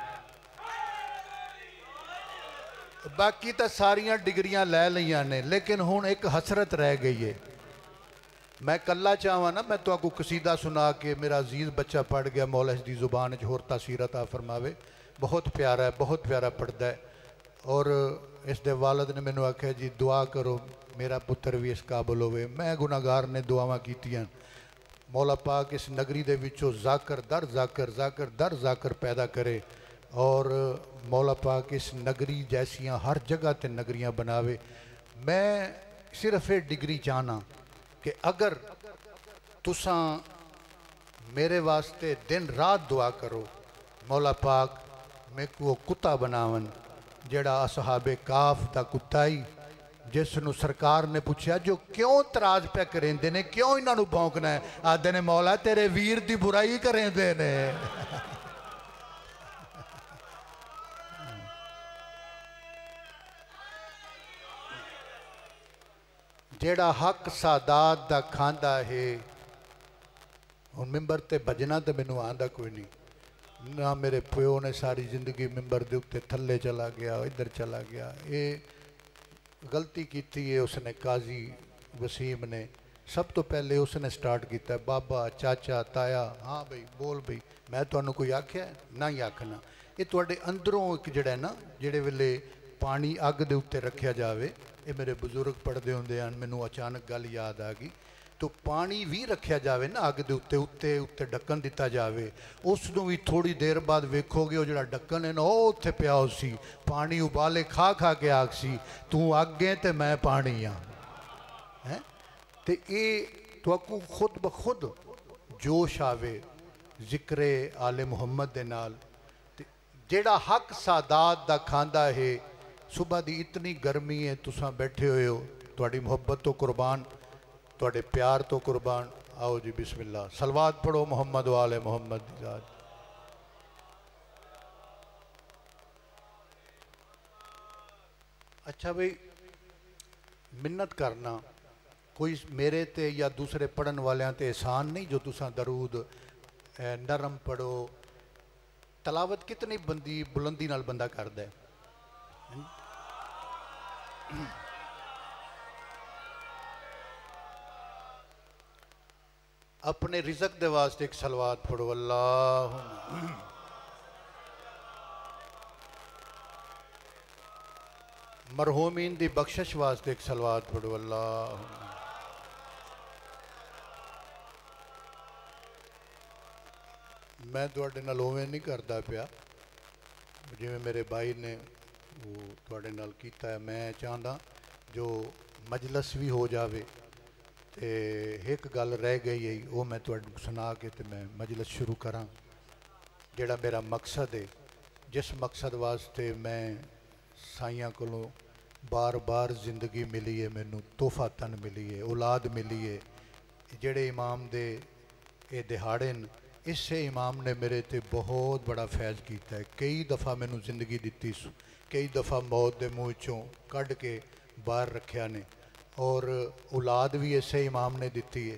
ਬਾਕੀ ਤਾਂ ਸਾਰੀਆਂ ਡਿਗਰੀਆਂ ਲੈ ਲਈਆਂ ਨੇ ਲੇਕਿਨ ਹੁਣ ਇੱਕ ਹਸਰਤ ਰਹਿ ਗਈ मैं कला चाहवा ना, मैं तो आपको कसीदा सुना के मेरा अज़ीज़ बच्चा पढ़ गया मौलश की ज़ुबान होर तसीरत आ फरमावे। बहुत प्यारा है, बहुत प्यारा पढ़ता है। और इस दे वालद ने मैनू आख्या जी, दुआ करो, मेरा पुत्र भी इस काबल हो मैं गुनागार ने दुआव कीतियाँ। मौला पाक इस नगरी के विचों जाकर, दर जाकर जाकर, दर जाकर पैदा करे। और मौला पाक इस नगरी जैसिया हर जगह त नगरियाँ बनावे। मैं सिर्फ़ ये डिग्री चाहना ਕਿ ਅਗਰ ਤੁਸਾਂ ਮੇਰੇ ਵਾਸਤੇ ਦਿਨ ਰਾਤ ਦੁਆ ਕਰੋ, ਮੌਲਾ ਪਾਕ ਮੈਨੂੰ ਉਹ ਕੁੱਤਾ ਬਣਾਵਨ, ਜਿਹੜਾ ਅਸਹਾਬੇ ਕਾਫ ਦਾ ਕੁੱਤਾ ਹੀ ਜਿਸ ਨੂੰ ਸਰਕਾਰ ਨੇ ਪੁੱਛਿਆ, ਜੋ ਕਿਉਂ ਤਰਾਜ ਪੈ ਕਰਿੰਦੇ ਨੇ, ਕਿਉਂ ਇਹਨਾਂ ਨੂੰ ਭੌਂਕਣਾ ਹੈ? ਆਦੇ ਨੇ, ਮੌਲਾ ਤੇਰੇ ਵੀਰ ਦੀ ਬੁਰਾਈ ਕਰੇਂਦੇ ਨੇ। ਜਿਹੜਾ ਹੱਕ ਸਾਦਾਤ ਦਾ ਖਾਂਦਾ ਹੈ ਹੁਣ ਮਿੰਬਰ ਤੇ ਭਜਣਾ ਤੇ ਮੈਨੂੰ ਆਂਦਾ ਕੋਈ ਨਹੀਂ। ਨਾ ਮੇਰੇ ਪਿਓ ਨੇ ਸਾਰੀ ਜ਼ਿੰਦਗੀ ਮਿੰਬਰ ਦੇ ਉੱਤੇ ਥੱਲੇ ਚਲਾ ਗਿਆ, ਇੱਧਰ ਚਲਾ ਗਿਆ। ਇਹ ਗਲਤੀ ਕੀਤੀ ਹੈ ਉਸਨੇ, ਕਾਜ਼ੀ ਵਸੀਮ ਨੇ। ਸਭ ਤੋਂ ਪਹਿਲੇ ਉਸਨੇ ਸਟਾਰਟ ਕੀਤਾ, ਬਾਬਾ, ਚਾਚਾ, ਤਾਇਆ, ਹਾਂ ਬਈ, ਬੋਲ ਬਈ, ਮੈਂ ਤੁਹਾਨੂੰ ਕੋਈ ਆਖਿਆ? ਨਾ ਹੀ ਆਖਣਾ। ਇਹ ਤੁਹਾਡੇ ਅੰਦਰੋਂ ਇੱਕ ਜਿਹੜਾ ਨਾ, ਜਿਹੜੇ ਵੇਲੇ ਪਾਣੀ ਅੱਗ ਦੇ ਉੱਤੇ ਰੱਖਿਆ ਜਾਵੇ। ਇਹ ਮੇਰੇ ਬਜ਼ੁਰਗ ਪੜਦੇ ਹੁੰਦੇ ਹਨ, ਮੈਨੂੰ ਅਚਾਨਕ ਗੱਲ ਯਾਦ ਆ ਗਈ। ਤੋ ਪਾਣੀ ਵੀ ਰੱਖਿਆ ਜਾਵੇ ਨਾ ਅੱਗ ਦੇ ਉੱਤੇ ਉੱਤੇ ਉੱਤੇ ਢੱਕਣ ਦਿੱਤਾ ਜਾਵੇ। ਉਸ ਨੂੰ ਵੀ ਥੋੜੀ ਦੇਰ ਬਾਅਦ ਵੇਖੋਗੇ, ਉਹ ਜਿਹੜਾ ਢੱਕਣ ਹੈ ਨਾ, ਉਹ ਉੱਥੇ ਪਿਆ ਹੋ ਸੀ। ਪਾਣੀ ਉਬਾਲੇ ਖਾ ਖਾ ਕੇ ਆਖ ਸੀ, ਤੂੰ ਅੱਗੇ ਤੇ ਮੈਂ ਪਾਣੀ ਆ ਹੈ? ਤੇ ਇਹ ਤੁਹਾਨੂੰ ਖੁਦ ਬਖੁਦ ਜੋਸ਼ ਆਵੇ, ਜ਼ਿਕਰੇ ਆਲੇ ਮੁਹੰਮਦ ਦੇ ਨਾਲ। ਤੇ ਜਿਹੜਾ ਹੱਕ ਸਾਦਾਤ ਦਾ ਖਾਂਦਾ ਹੈ ਸਵੇਰ ਦੀ ਇਤਨੀ ਗਰਮੀ ਹੈ ਤੁਸੀਂ ਬੈਠੇ ਹੋਏ ਹੋ ਤੁਹਾਡੀ ਮੁਹੱਬਤ ਤੋਂ ਕੁਰਬਾਨ ਤੁਹਾਡੇ ਪਿਆਰ ਤੋਂ ਕੁਰਬਾਨ ਆਓ ਜੀ ਬਿਸਮਿਲ੍ਲਾ ਸਲਵਾਤ ਪੜੋ ਮੁਹੰਮਦ ਵਾਲੇ ਮੁਹੰਮਦ ਦੀ ਜ਼ਾਤ ਅੱਛਾ ਬਈ ਮਿੰਨਤ ਕਰਨਾ ਕੋਈ ਮੇਰੇ ਤੇ ਜਾਂ ਦੂਸਰੇ ਪੜਨ ਵਾਲਿਆਂ ਤੇ ਆਸਾਨ ਨਹੀਂ ਜੋ ਤੁਸੀਂ ਦਰੂਦ ਅਹ, ਨਰਮ ਪੜੋ ਤਲਾਵਤ ਕਿਤਨੀ ਬੰਦੀ ਬੁਲੰਦੀ ਨਾਲ अपने रिजक दे वास्ते एक सलवात पढ़ो अल्लाह। मरहूमीन दी बख्शिश वास्ते एक सलवात पढ़ो अल्लाह। मैं थोड़े नाल उवें नहीं करता पाया जिमें मेरे भाई ने ਉਹ ਤੁਹਾਡੇ ਨਾਲ ਕੀਤਾ ਹੈ ਮੈਂ ਚਾਹੁੰਦਾ ਜੋ ਮਜਲਸ ਵੀ ਹੋ ਜਾਵੇ ਤੇ ਇੱਕ ਗੱਲ ਰਹਿ ਗਈ ਹੈ ਉਹ ਮੈਂ ਤੁਹਾਨੂੰ ਸੁਣਾ ਕੇ ਤੇ ਮੈਂ ਮਜਲਸ ਸ਼ੁਰੂ ਕਰਾਂ ਜਿਹੜਾ ਮੇਰਾ ਮਕਸਦ ਹੈ ਜਿਸ ਮਕਸਦ ਵਾਸਤੇ ਮੈਂ ਸਾਈਆਂ ਕੋਲੋਂ ਬਾਰ-ਬਾਰ ਜ਼ਿੰਦਗੀ ਮਿਲੀ ਹੈ ਮੈਨੂੰ ਤੋਹਫਾ ਤਨ ਮਿਲੀ ਹੈ ਔਲਾਦ ਮਿਲੀ ਹੈ ਜਿਹੜੇ ਇਮਾਮ ਦੇ ਇਹ ਦਿਹਾੜੇ ਨੇ ਇਸੇ ਇਮਾਮ ਨੇ ਮੇਰੇ ਤੇ ਬਹੁਤ ਬੜਾ ਫੈਜ਼ ਕੀਤਾ ਹੈ ਕਈ ਦਫਾ ਮੈਨੂੰ ਜ਼ਿੰਦਗੀ ਦਿੱਤੀ ਸੂ ਕਈ ਦਫਾ ਮੌਤ ਦੇ ਮੂੰਹ ਚੋਂ ਕੱਢ ਕੇ ਬਾਹਰ ਰੱਖਿਆ ਨੇ ਔਰ ਔਲਾਦ ਵੀ ਇਸੇ ਇਮਾਮ ਨੇ ਦਿੱਤੀ ਹੈ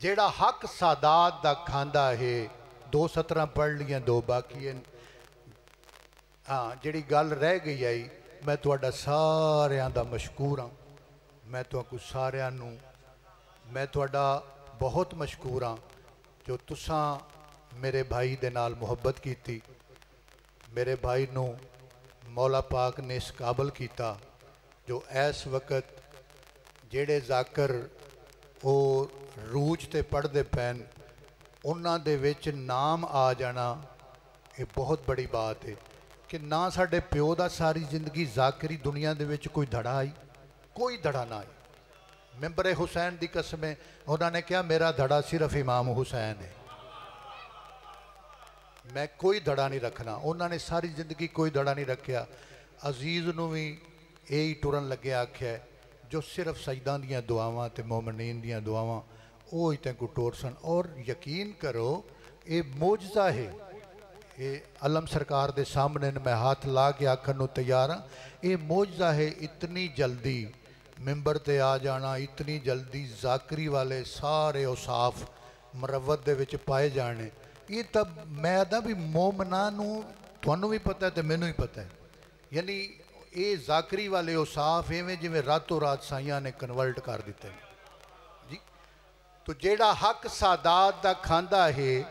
ਜਿਹੜਾ ਹੱਕ ਸਾਦਾਤ ਦਾ ਖਾਂਦਾ ਹੈ ਦੋ ਸਤਰਾਂ ਪੜ੍ਹ ਲੀਆਂ ਦੋ ਬਾਕੀ ਹਨ ਹਾਂ ਜਿਹੜੀ ਗੱਲ ਰਹਿ ਗਈ ਆਈ ਮੈਂ ਤੁਹਾਡਾ ਸਾਰਿਆਂ ਦਾ ਮਸ਼ਕੂਰ ਹਾਂ ਮੈਂ ਤੁਹਾਨੂੰ ਸਾਰਿਆਂ ਨੂੰ ਮੈਂ ਤੁਹਾਡਾ ਬਹੁਤ ਮਸ਼ਕੂਰ ਹਾਂ ਜੋ ਤੁਸੀਂ ਮੇਰੇ ਭਾਈ ਦੇ ਨਾਲ ਮੁਹੱਬਤ ਕੀਤੀ ਮੇਰੇ ਭਾਈ ਨੂੰ ਮੌਲਾ ਪਾਕ ਨੇ ਇਸ ਕਾਬਲ ਕੀਤਾ, ਜੋ ਇਸ ਵਕਤ ਜਿਹੜੇ ਜ਼ਾਕਰ ਉਹ ਰੂਜ ਤੇ ਪੜ੍ਹਦੇ ਪੈਣ, ਉਹਨਾਂ ਦੇ ਵਿੱਚ ਨਾਮ ਆ ਜਾਣਾ, ਇਹ ਬਹੁਤ ਬੜੀ ਬਾਤ ਹੈ ਕਿ ਨਾ ਸਾਡੇ ਪਿਓ ਦਾ ਸਾਰੀ ਜ਼ਿੰਦਗੀ ਜ਼ਾਕਰੀ ਦੁਨੀਆ ਦੇ ਵਿੱਚ ਕੋਈ ਧੜਾ ਆਈ, ਕੋਈ ਧੜਾ ਨਾ ਆਈ। ਮੈਂਬਰ ਹੁਸੈਨ ਦੀ ਕਸਮ ਹੈ ਉਹਨਾਂ ਨੇ ਕਿਹਾ, ਮੇਰਾ ਧੜਾ ਸਿਰਫ ਇਮਾਮ ਹੁਸੈਨ ਹੈ ਮੈਂ ਕੋਈ ਧੜਾ ਨਹੀਂ ਰੱਖਣਾ ਉਹਨਾਂ ਨੇ ਸਾਰੀ ਜ਼ਿੰਦਗੀ ਕੋਈ ਧੜਾ ਨਹੀਂ ਰੱਖਿਆ ਅਜ਼ੀਜ਼ ਨੂੰ ਵੀ ਇਹ ਹੀ ਟੁਰਨ ਲੱਗਿਆ ਆਖਿਆ ਜੋ ਸਿਰਫ ਸਜਦਾਂ ਦੀਆਂ ਦੁਆਵਾਂ ਤੇ ਮੂਮਨੀਨ ਦੀਆਂ ਦੁਆਵਾਂ ਉਹ ਹੀ ਤੈਨੂੰ ਟੋਰ ਸਨ ਔਰ ਯਕੀਨ ਕਰੋ ਇਹ ਮੌਜਜ਼ਾ ਹੈ ਇਹ ਅਲਮ ਸਰਕਾਰ ਦੇ ਸਾਹਮਣੇ ਮੈਂ ਹੱਥ ਲਾ ਕੇ ਆਖਣ ਨੂੰ ਤਿਆਰ ਹਾਂ ਇਹ ਮੌਜਜ਼ਾ ਹੈ ਇਤਨੀ ਜਲਦੀ ਮਿੰਬਰ ਤੇ ਆ ਜਾਣਾ ਇਤਨੀ ਜਲਦੀ ਜ਼ਾਕਰੀ ਵਾਲੇ ਸਾਰੇ ਔਸਾਫ ਮਰਵਤ ਦੇ ਵਿੱਚ ਪਾਏ ਜਾਣੇ ਇਹ ਤਾਂ ਮੈਂ ਦਾ ਵੀ ਮੂਮਨਾ ਨੂੰ ਤੁਹਾਨੂੰ ਵੀ ਪਤਾ ਤੇ ਮੈਨੂੰ ਵੀ ਪਤਾ ਹੈ। ਯਾਨੀ ਇਹ ਜ਼ਾਕਰੀ ਵਾਲੇ ਉਹ ਸਾਫ਼ ਐਵੇਂ ਜਿਵੇਂ ਰਾਤੋਂ ਰਾਤ ਸਾਈਆਂ ਨੇ ਕਨਵਰਟ ਕਰ ਦਿੱਤੇ ਜੀ, ਤੋ ਜਿਹੜਾ ਹੱਕ ਸਾਦਾਤ ਦਾ ਖਾਂਦਾ ਹੈ,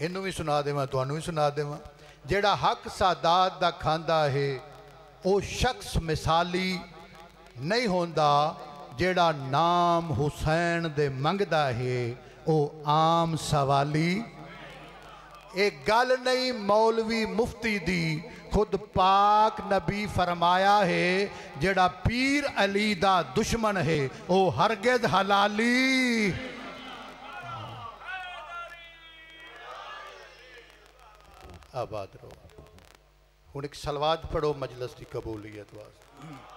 ਇਹਨੂੰ ਵੀ ਸੁਣਾ ਦੇਵਾਂ, ਤੁਹਾਨੂੰ ਵੀ ਸੁਣਾ ਦੇਵਾਂ। ਜਿਹੜਾ ਹੱਕ ਸਾਦਾਤ ਦਾ ਖਾਂਦਾ ਹੈ, ਉਹ ਸ਼ਖਸ ਮਿਸਾਲੀ ਨਹੀਂ ਹੁੰਦਾ ਜਿਹੜਾ ਨਾਮ ਹੁਸੈਨ ਦੇ ਮੰਗਦਾ ਹੈ ਉਹ ਆਮ ਸਵਾਲੀ ਇਹ ਗੱਲ ਨਹੀਂ ਮੌਲਵੀ ਮੁਫਤੀ ਦੀ ਖੁਦ ਪਾਕ ਨਬੀ ਫਰਮਾਇਆ ਹੈ ਜਿਹੜਾ ਪੀਰ ਅਲੀ ਦਾ ਦੁਸ਼ਮਣ ਹੈ ਉਹ ਹਰਗਿਜ਼ ਹਲਾਲੀ ਆਬਾਦ ਰਹੋ ਹੁਣ ਇੱਕ ਸਲਵਾਤ ਪੜੋ ਮਜਲਿਸ ਦੀ ਕਬੂਲੀਅਤ ਵਾਸਤੇ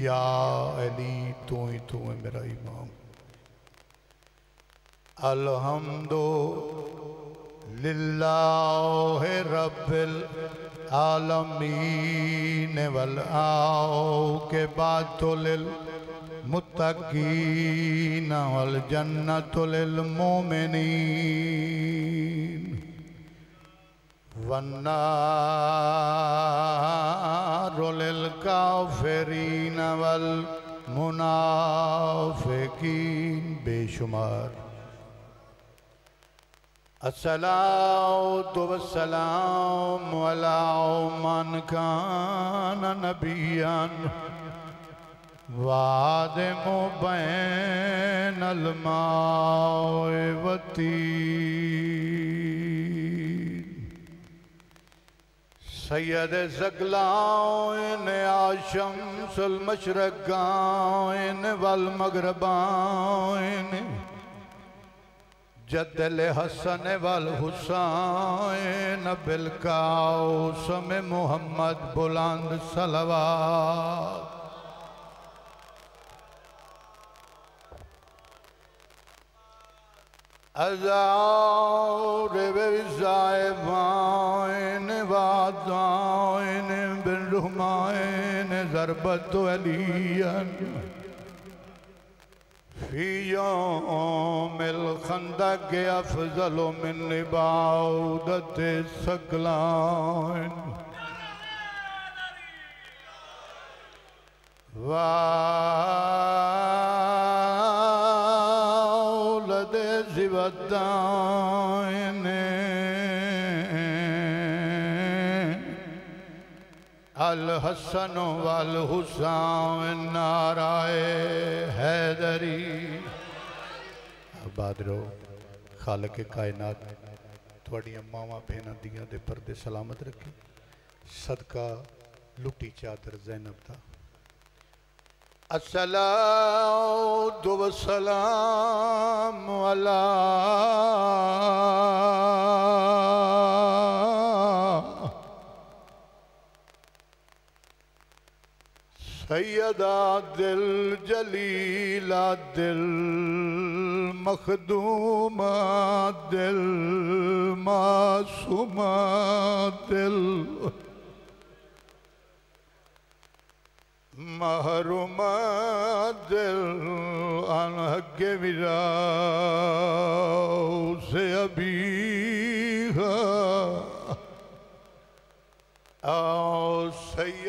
या अली तू ही तू है मेरा इमाम अलहमदो लिल्लाह रब्बिल आलमीन वल आओ के बाद तो लिल मुत्तकीन वल जन्नत लिल मोमिनीन असलाओ तो असलाम मन कान नबियान वाद मुबैन अलमावती सैयद जगलाओन आशम सुल मशरक गायन वल मगरबाइन जदल हसन वल हुसैन बिलकाओ समय मोहम्मद बुलंद सलवा अजाओन वादाइन बिन रुमाइन जरबत अलियन। मिल खंदा के अफजलो मिन निबाउदत सकलान वाउलद सिवदान अल हसन वल हुसैन नाराय हैदरी। आबाद रहो खाल के कायनात थोड़िया मावं भेन दियाँ दे पर सलामत रखी सदका लुटी चादर जैनब का सलाम अला। सैदा दिल जलीला दिल, मखदूमा दिल, मासुमा दिल। महरुमा दिल अनहगे मिला से अभी हाँ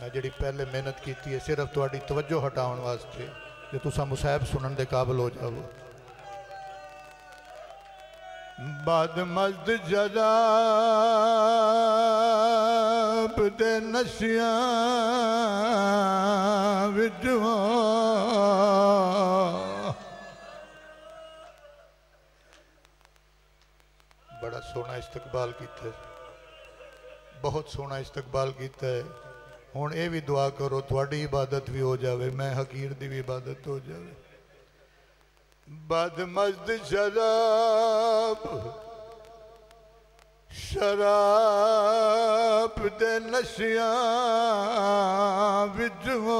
मैं जी पहले मेहनत की है सिर्फ़ थोड़ी तवज्जो हटाने वास्ते ਜੇ ਤੁਸੀਂ ਮੁਸਾਹਿਬ ਸੁਣਨ ਦੇ ਕਾਬਿਲ ਹੋ ਜਾਵੋ ਬਦ ਮਜ਼ਦ ਜਰਾਬ ਦੇ ਨਸ਼ਿਆਂ ਵਿੱਚੋਂ ਬੜਾ ਸੋਹਣਾ ਇਸਤਕਬਾਲ ਕੀਤਾ ਹੈ। ਬਹੁਤ ਸੋਹਣਾ ਇਸਤਕਬਾਲ ਕੀਤਾ ਹੈ ਹੁਣ ਇਹ ਵੀ ਦੁਆ ਕਰੋ ਤੁਹਾਡੀ ਇਬਾਦਤ ਵੀ ਹੋ ਜਾਵੇ ਮੈਂ ਹਕੀਰ ਦੀ ਵੀ ਇਬਾਦਤ ਹੋ ਜਾਵੇ ਬਦ ਮਜ਼ਦ ਸ਼ਰਾਬ ਸ਼ਰਾਬ ਦੇ ਨਸ਼ਿਆਂ ਵਿੱਚੋਂ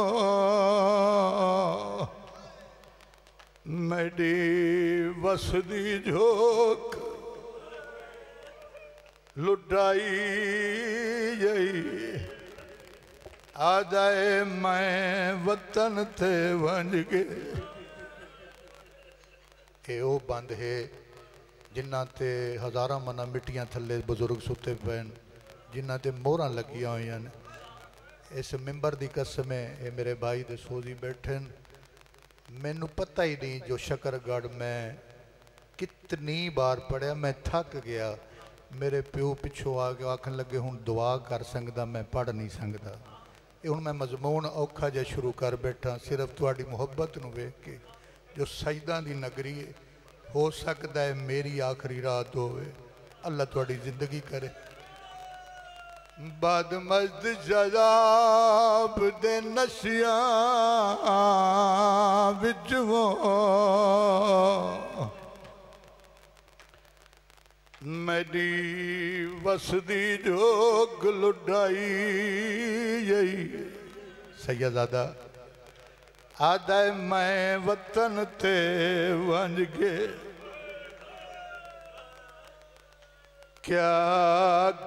ਮੈਡੀ ਵਸਦੀ ਝੋਕ ਲੁੱਟਾਈ ਜਈ ਆ ਜਾਏ ਮੈਂ ਵਤਨ ਤੇ ਵੰਜ ਕੇ ਇਹ ਉਹ ਬੰਦ ਹੈ ਜਿਨ੍ਹਾਂ ਤੇ ਹਜ਼ਾਰਾਂ ਮਨਾਂ ਮਿੱਟੀਆਂ ਥੱਲੇ ਬਜ਼ੁਰਗ ਸੁੱਤੇ ਪਏ ਨੇ ਜਿਨ੍ਹਾਂ ਤੇ ਮੋਹਰਾਂ ਲੱਗੀਆਂ ਹੋਈਆਂ ਨੇ ਇਸ ਮਿੰਬਰ ਦੀ ਕਸਮ ਹੈ ਇਹ ਮੇਰੇ ਭਾਈ ਦੇ ਸੋਜੀ ਬੈਠੇ ਨੇ ਮੈਨੂੰ ਪਤਾ ਹੀ ਨਹੀਂ ਜੋ ਸ਼ਕਰਗੜ ਮੈਂ ਕਿਤਨੀ ਵਾਰ ਪੜਿਆ ਮੈਂ ਥੱਕ ਗਿਆ ਮੇਰੇ ਪਿਓ ਪਿੱਛੋਂ ਆ ਕੇ ਆਖਣ ਲੱਗੇ ਹੁਣ ਦੁਆ ਕਰ ਸੰਗਦਾ ਮੈਂ ਪੜ ਨਹੀਂ ਸਕਦਾ ਇਹ ਹੁਣ ਮੈਂ ਮਜ਼ਮੂਨ ਔਖਾ ਜਿਹਾ ਸ਼ੁਰੂ ਕਰ ਬੈਠਾ ਸਿਰਫ ਤੁਹਾਡੀ ਮੁਹੱਬਤ ਨੂੰ ਵੇਖ ਕੇ ਜੋ ਸਜਦਾਂ ਦੀ ਨਗਰੀ ਹੈ ਹੋ ਸਕਦਾ ਹੈ ਮੇਰੀ ਆਖਰੀ ਰਾਤ ਹੋਵੇ ਅੱਲਾ ਤੁਹਾਡੀ ਜ਼ਿੰਦਗੀ ਕਰੇ ਬਦ ਮਸਦ ਸ਼ਰਾਬ ਦੇ ਨਸ਼ਿਆਂ ਵਿੱਚੋਂ मेरी वसदी जोग लुडाई यही सैयदादा आद मैं वतन ते वंज गे क्या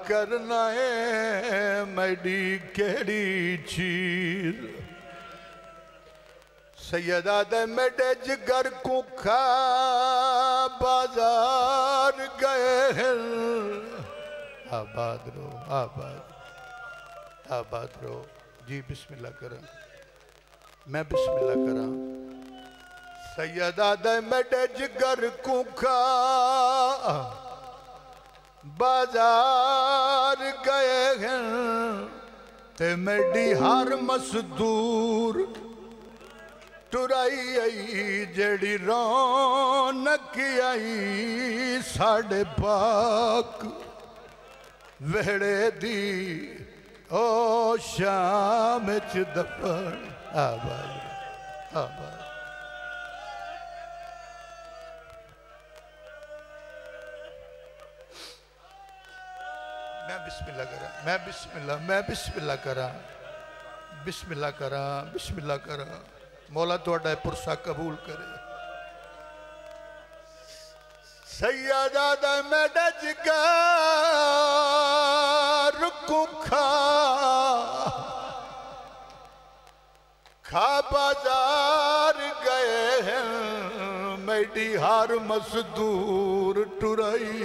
करना है मेरी केड़ी चीज़ सैदा मेरे जिगर कुखा बाज़ार गए आबाद रो आबाद। आबाद रो जी, बिस्मिल्लाह करा। मैं बिस्मिल्लाह करा। सैदा मेरे जिगर कुखा बाज़ार गए हैं। ते मेरी हर मजदूर ਟੁਰਾਈ ਆਈ ਜਿਹੜੀ ਰੌਣਕ ਆਈ ਸਾਡੇ ਪਾਕ ਵਿਹੜੇ ਦੀ ਓ ਸ਼ਾਮ ਚ ਦਫਨ ਆਬਾਦ ਆਬਾਦ मैं बिस्मिल्लाह करा मैं बिस्मिल्लाह मैं बिस्मिल्लाह करा बिस्मिल्लाह करा बिस्मिल्लाह करा मौला थोड़ा पुरसा कबूल करे। सैयदा दा मेरा जिगर रुखा खा। बाज़ार गए हैं मेरी हर मजदूर टुराई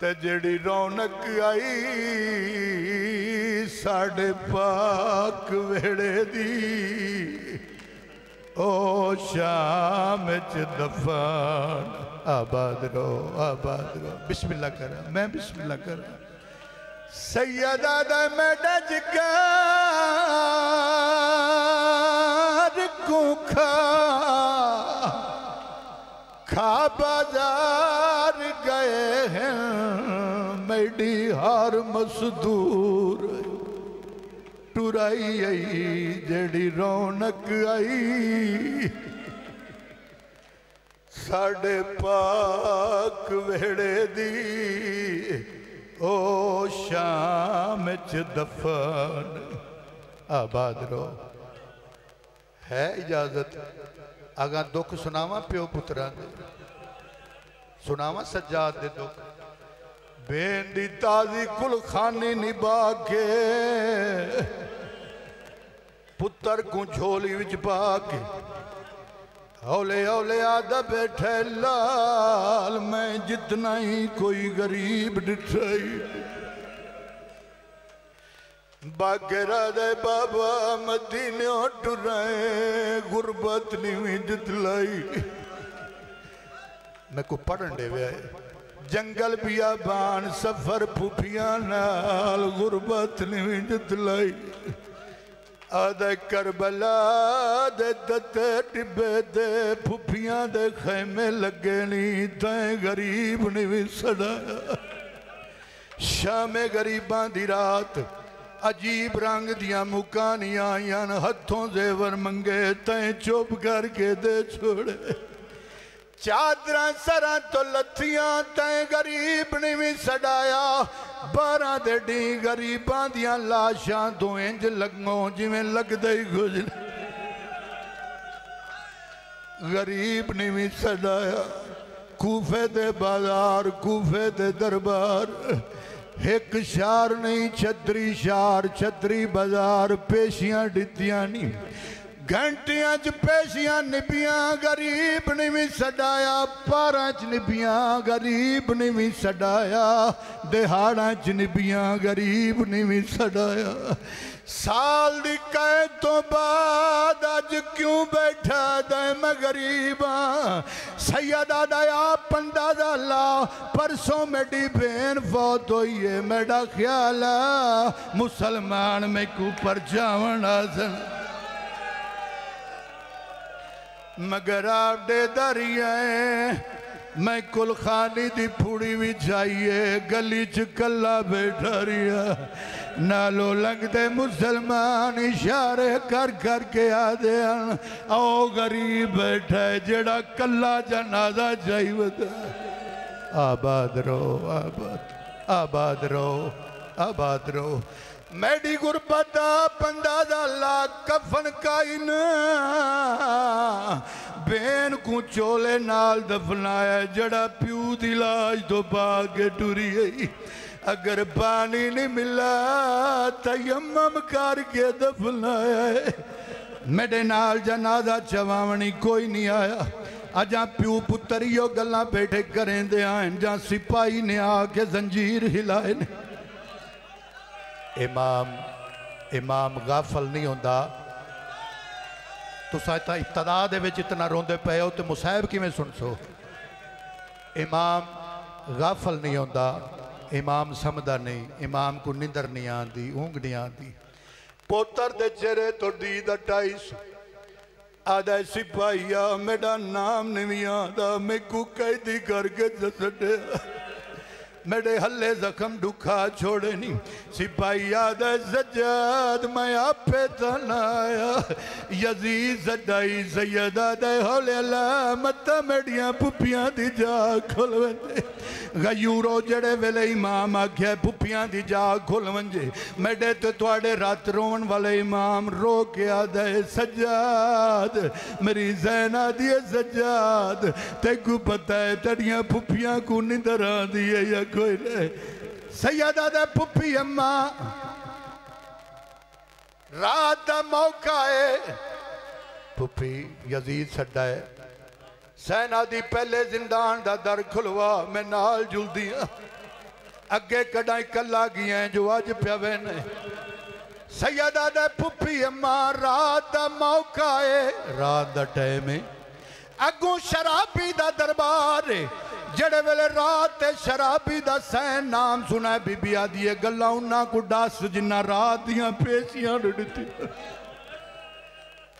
ਤੇ ਜਿਹੜੀ ਰੌਣਕ ਆਈ ਸਾਡੇ ਪਾਕ ਵੇੜੇ ਦੀ ਓ ਸ਼ਾਮ ਚ ਦਫਨ ਆਬਾਦ ਰੋ ਆਬਾਦ ਰੋ ਬਿਸਮਿਲ੍ਲਾ ਕਰ ਮੈਂ ਬਿਸਮਿਲ੍ਲਾ ਕਰ ਸੈਯਦਾ ਦਾ ਮੇਡਾ ਜਿਗਰ ਕੁਖਾ खा बाज़ार गए हैं, मैडी हार मजदूर। टुराई आई, जड़ी रौनक आई। साढ़े पाक वेड़े दी, ओ शाम च दफन। आबाद रो है इजाज़त? ਅਗਾ ਦੁੱਖ ਸੁਣਾਵਾਂ ਪਿਓ ਪੁੱਤਰਾਂ ਦੇ ਸੁਣਾਵਾਂ ਸੱਜਾਦ ਦੇ ਦੁੱਖ ਬੇਂਦੀ ਤਾਜ਼ੀ ਕੁਲਖਾਨੀ ਨਿਭਾ ਕੇ ਪੁੱਤਰ ਕੋ ਝੋਲੀ ਵਿੱਚ ਪਾ ਕੇ ਹੌਲੇ ਹੌਲੇ ਆਦਾ ਬੈਠੇ ਲਾਲ ਮੈਂ ਜਿਤਨਾ ਹੀ ਕੋਈ ਗਰੀਬ ਡਿਠਾਈ बागेरा बाबा मदीने टुराए गुरबत नीवी जितलाई मैं को पढ़न दे वे। जंगल पिया बान, सफ़र फुफिया नाल, गुरबत जित आद आदे करबला दे दते टिबे दे, फुफिया दे खेमे लगे नी, ते गरीब नीवी सड़ा शामे गरीबा दी रात अजीब रंग दिया मुकानियाँ यान हथों जेवर मंगे तय चुप करके दे छोड़े चादर सर तो लथियाँ तय गरीब ने भी सड़ाया बारह दे गरीबा दिया लाशा तो इंज लगो जिमें लगते ही गुजरे गरीब ने भी सड़ाया खूफे दे बाज़ार खूफे दे दरबार एक शार नहीं छतरी शार छतरी बाज़ार पेशियाँ डितियाँ नहीं। घंटिया च पेशिया निभिया, गरीब ने भी छाया पारा च निभिया, गरीब ने भी सडाया, दिहाड़ा च निभिया, गरीब ने भी सडाया। साल की कैद तो बाद अज क्यों बैठा दे मैं गरीब? सैयदा दया पंडा दा ला परसों मेरी भेन फौत हुई है मेरा ख्याल, मुसलमान मेकू पर जावन आसन। मगर आडे दरिए मैं कुल खानी दी फूड़ी भी जाइए, गली च कला बैठा रिया नालो लगते मुसलमान इशारे कर कर के आदे हन आओ गरीब बैठा है जेड़ा कला जनाजा चाहिए आबाद रहो, आबाद आबाद रहो आबाद रहो। मैडी गुरबत पंदा दा ला कफन काइन। बेन को चोले नाल दफनाया, जड़ा प्यू दी लाज तो बागे टुरी गई अगर पानी नहीं मिला, तयम्मम करके दफनाया मेरे नाल जनाजा चवावनी कोई नहीं आया। अजा प्यू पुत्र यो गल्ला बैठे करें आन जा सिपाही ने आके जंजीर हिलाए ने। इमाम इमाम गाफल नहीं होंदा। तुसा इतना इब्तदा इतना रोंदे पे हो तो मुसाहिब किवें सुन सो इमाम गाफल नहीं होंदा, इमाम समझदा नहीं, इमाम को निंदर नहीं आती ऊँग नहीं आती पोतर दे चेहरे तो दीद अट्ठाईस आदा सिपाहिया मेरा नाम नहीं आता मैं को कैदी करके दसड़े मेरे हल्ले जख्म दुखा छोड़े नहीं सिपाही याद सजाद मैं आपे तनाया। यजीद, सदाई, सैयदा दे हौले अल्लाह मत मेडियाँ पुपियाँ दी जा खुल वंजे गयूरो जड़े वेले इमाम आख्या पुपियाँ दी जा खुल वंजे मेरे तो थोड़े रात रोवन वाले इमाम रो के आदे सजाद मेरी जैना दी सजाद तेकू पता है, तड़ियाँ पुपियाँ को निंदर आंदी है कोई नहीं सैयदा दे पुप्पी अम्मा। रात का मौका है। पुप्पी यजीद छड्डा है। सैना दी पहले जिंदान दा दर खुलवा, मैं नाल जुलदी अगे कडाई कला गया जो अज प्यावे ने। सैयदा दे पुप्पी अम्मा, रात का मौका है। रात का टाइम है। अगू शराबी दा दरबार है। ਜਿਹੜੇ ਵੇਲੇ ਰਾਤ ਤੇ ਸ਼ਰਾਬੀ ਦਾ ਸੈਨ ਨਾਮ ਸੁਣਾ ਬੀਬੀ ਆਦੀ ਇਹ ਗੱਲਾਂ ਉਹਨਾਂ ਕੋ ਦੱਸ ਜਿੰਨਾ ਰਾਤ ਦੀਆਂ ਪੇਸ਼ੀਆਂ ਦਿੱਤੀ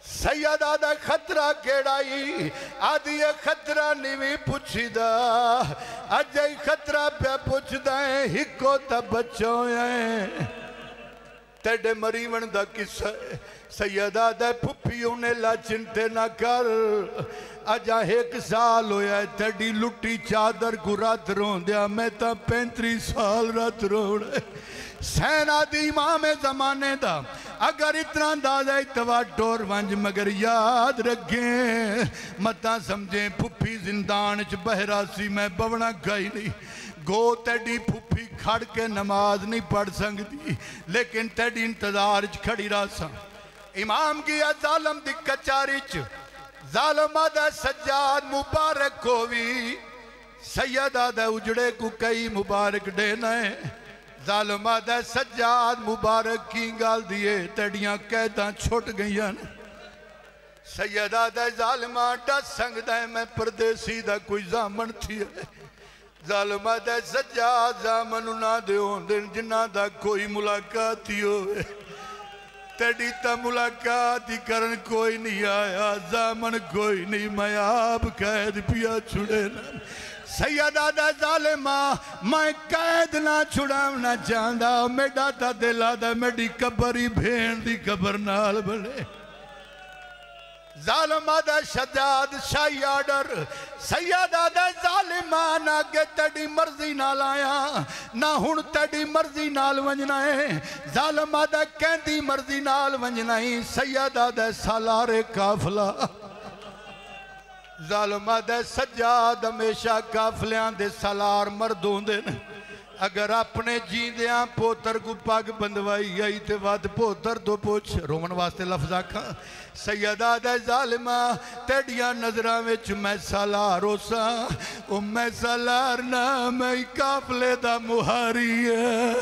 ਸੈਯਦਾ ਦਾ ਖਤਰਾ ਕਿਹੜਾ ਈ ਆਦੀ ਇਹ ਖਤਰਾ ਨਹੀਂ ਪੁੱਛਦਾ ਅੱਜ ਹੀ ਖਤਰਾ ਪਿਆ ਪੁੱਛਦਾ ਹੈ ਹਿੱਕੋ ਤਾਂ ਬੱਚੋ ਐ तेरे मरीवन का किस्सा सैयदा दे पुफी उन्हें ला चिंते ना कर अजा एक साल होया तेरी लुट्टी चादर को रात रोंदिया मैं तो पैंतरी साल रात रोड़ सैना दी इमाम जमाने दा अगर इतना अंदाज़ा इतवा टोर वंज मगर याद रखे मता समझे पुफी जिंदान च बहरा सी मैं बवना गई नहीं गो तेरी फुफी खड़ के नमाज़ नहीं पढ़ सकती लेकिन तेरी इंतज़ार च खड़ी रह सा इमाम की जालम दी कचारी च जालमा दा सज्जाद मुबारक होवी। सैयदा दा को कई मुबारक देना। है जालमा दा सज्जाद मुबारक की गल दिए, तेड़ियाँ कैदा छुट गई सैयदा दा जालमा है, मैं परदेसी दा कोई जामन थी जालमा दे सज्जा जामन ना दे जिन्ना दा कोई मुलाकात ही होवे। तेरी तो मुलाकात ही करन कोई नहीं आया। जामन कोई नहीं, मैं आप कैद पिया छुड़े सैया दादा दा माँ मैं कैद ना छुड़ावना चाहता मेरा तो दिल आदा मेरी कबर ही भेड़ दी कबर नाल बने जालमादा शजाद शाही आर्डर, सयादा जालिमान अगे तेरी मर्ज़ी नाल आया, ना हुन तेरी मर्ज़ी नाल वंजना है, जालमादा कहंदी मर्ज़ी नाल वंजना ही, सयादा सालारे काफला। जालमादा सजाद हमेशा काफलियाँ दे सलार मर्द होंदे ਸਲਾਰ ਮਰਦ ਹੁੰਦੇ ਨੇ ਅਗਰ ਆਪਣੇ ਜੀਂਦਿਆਂ ਪੋਤਰ ਕੋ ਪੱਗ ਬੰਦਵਾਈ ਆਈ ਤੇ ਵੱਧ ਪੋਤਰ ਤੋਂ ਪੁੱਛ ਰੋਮਨ ਵਾਸਤੇ ਲਫ਼ਜ਼ ਆਖਾਂ ਸੈਯਦਾ ਦੇ ਜ਼ਾਲਿਮਾ ਤੇਡੀਆਂ ਨਜ਼ਰਾਂ ਵਿੱਚ ਮੈਂ ਸਲਾਰ ਹੋਸਾਂ ਉਹ ਮੈਂ ਸਲਾਰ ਨਾ ਮੈਂ ਕਾਫਲੇ ਦਾ ਮੁਹਾਰੀ ਹੈ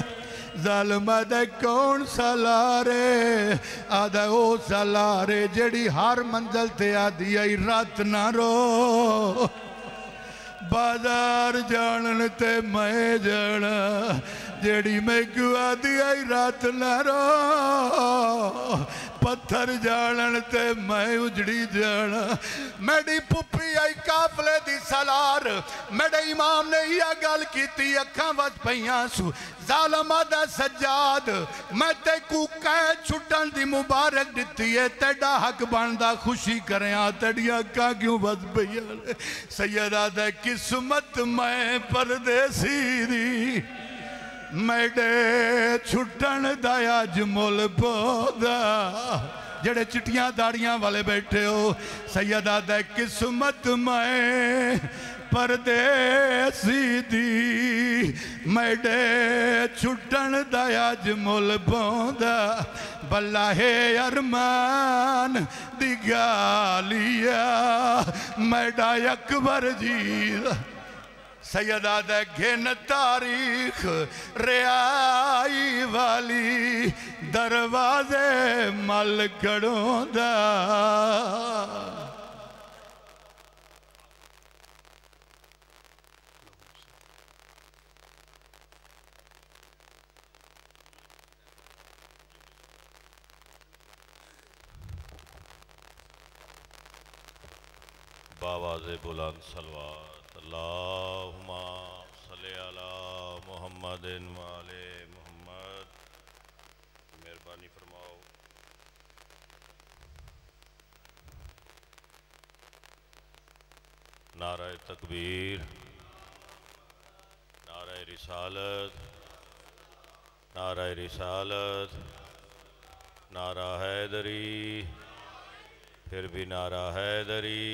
ਜ਼ਾਲਮਾਂ ਦਾ ਕੌਣ ਸਲਾਰੇ ਆਦਾ ਉਹ ਸਲਾਰੇ ਜਿਹੜੀ ਹਰ ਮੰਜ਼ਲ ਤੇ ਆਦੀ ਆਈ ਰਾਤ ਨਾ ਰੋ ਬਾਜ਼ਾਰ ਜਾਣਨ ਤੇ ਮੈਂ ਜਾਣਾ ਜਿਹੜੀ ਮੈਨੂੰ ਆਦੀ ਆਈ ਰਾਤ ਨਾ ਰੋ ਪੱਥਰ ਜਾਣਨ ਤੇ ਮੈਂ ਉਜੜੀ ਜਾਣਾ ਮੇਰੀ ਪੁੱਪੀ ਆਈ ਕਾਫਲੇ ਦੀ ਸਲਾਰ ਮੇਰੇ ਇਮਾਮ ਨੇ ਇਹ ਗੱਲ ਕੀਤੀ ਅੱਖਾਂ ਵੱਜ ਪਈਆਂ ਸੂ ਜ਼ਾਲਮਾਂ ਦਾ ਸੱਜਾਦ ਮੈਂ ਤੇ ਕੂ ਕਹਿ ਛੁੱਟਣ ਦੀ ਮੁਬਾਰਕ ਦਿੱਤੀ ਏ ਤੇਡਾ ਹੱਕ ਬਣਦਾ ਖੁਸ਼ੀ ਕਰਿਆ ਤੇਡੀਆਂ ਅੱਖਾਂ ਕਿਉਂ ਵੱਜ ਪਈਆਂ ਨੇ ਸੈਯਦਾ ਦਾ ਕਿਸਮਤ ਮੈਂ ਪਰਦੇਸੀ ਦੀ ਮੇਰੇ ਛੁੱਟਣ ਦਾ ਅੱਜ ਮੁੱਲ ਪੋਦਾ ਜਿਹੜੇ ਚਿੱਟੀਆਂ ਦਾੜੀਆਂ ਵਾਲੇ ਬੈਠੇ ਹੋ, ਸੈਯਦਾ ਦਾ ਕਿਸਮਤ ਮੈਂ ਪਰਦੇਸੀ ਦੀ। ਮੇਰੇ ਛੁੱਟਣ ਦਾ ਅੱਜ ਮੁੱਲ ਪਾਉਂਦਾ ਬੱਲਾ ਹੈ ਅਰਮਾਨ ਦੀ ਗਾਲੀਆ ਮੈਡਾ ਅਕਬਰ ਜੀ ਦਾ सैदा दे घिन तारीख रियाई वाली दरवाजे मल कड़ों बाबा बुलंद सलवार अल्लाह। मुहम्मदिन वाले मोहम्मद, मेहरबानी फरमाओ। नारा तकबीर नारा रिसालत नारा रिसालत नारा हैदरी, फिर भी नारा हैदरी,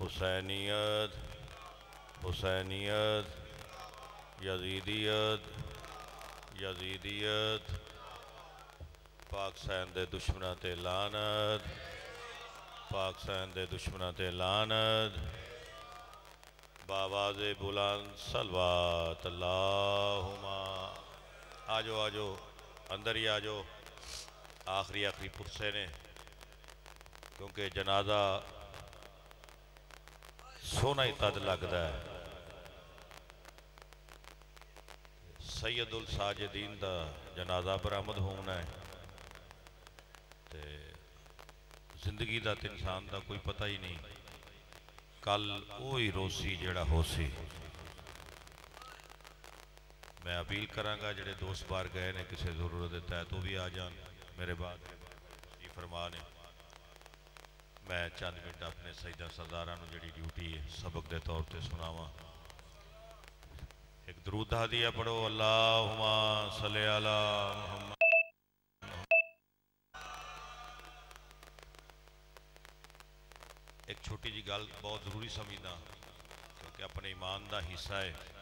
हुसैनियत हुसैनियत। यजीदियत यजीदियत पाक सैन दे दुश्मनां ते सैन दे दुश्मनां ते लानत बाबाज बुलंद सलवात अल्लाहुमा आजो आजो अंदर ही आजो आखिरी आखिरी पुरसे ने क्योंकि जनाजा सोना ही तद लगता है सैयद उल साजिदीन का जनाजा बरामद होना है। तो ज़िंदगी का तो इंसान का कोई पता ही नहीं। कल वो ही रोसी जड़ा होसी मैं अपील करा जे दोस्त बार गए ने किसी ज़रूरत तहत, वो भी आ जान मेरे बाद। फरमा ने मैं चंद मिनट अपने सईदा सरदारा जी ड्यूटी है, सबक के तौर पर सुनावा। एक द्रूदा दिया पढ़ो अल्लाह सल अला एक छोटी जी गल बहुत ज़रूरी समझना क्योंकि अपने ईमान का हिस्सा है।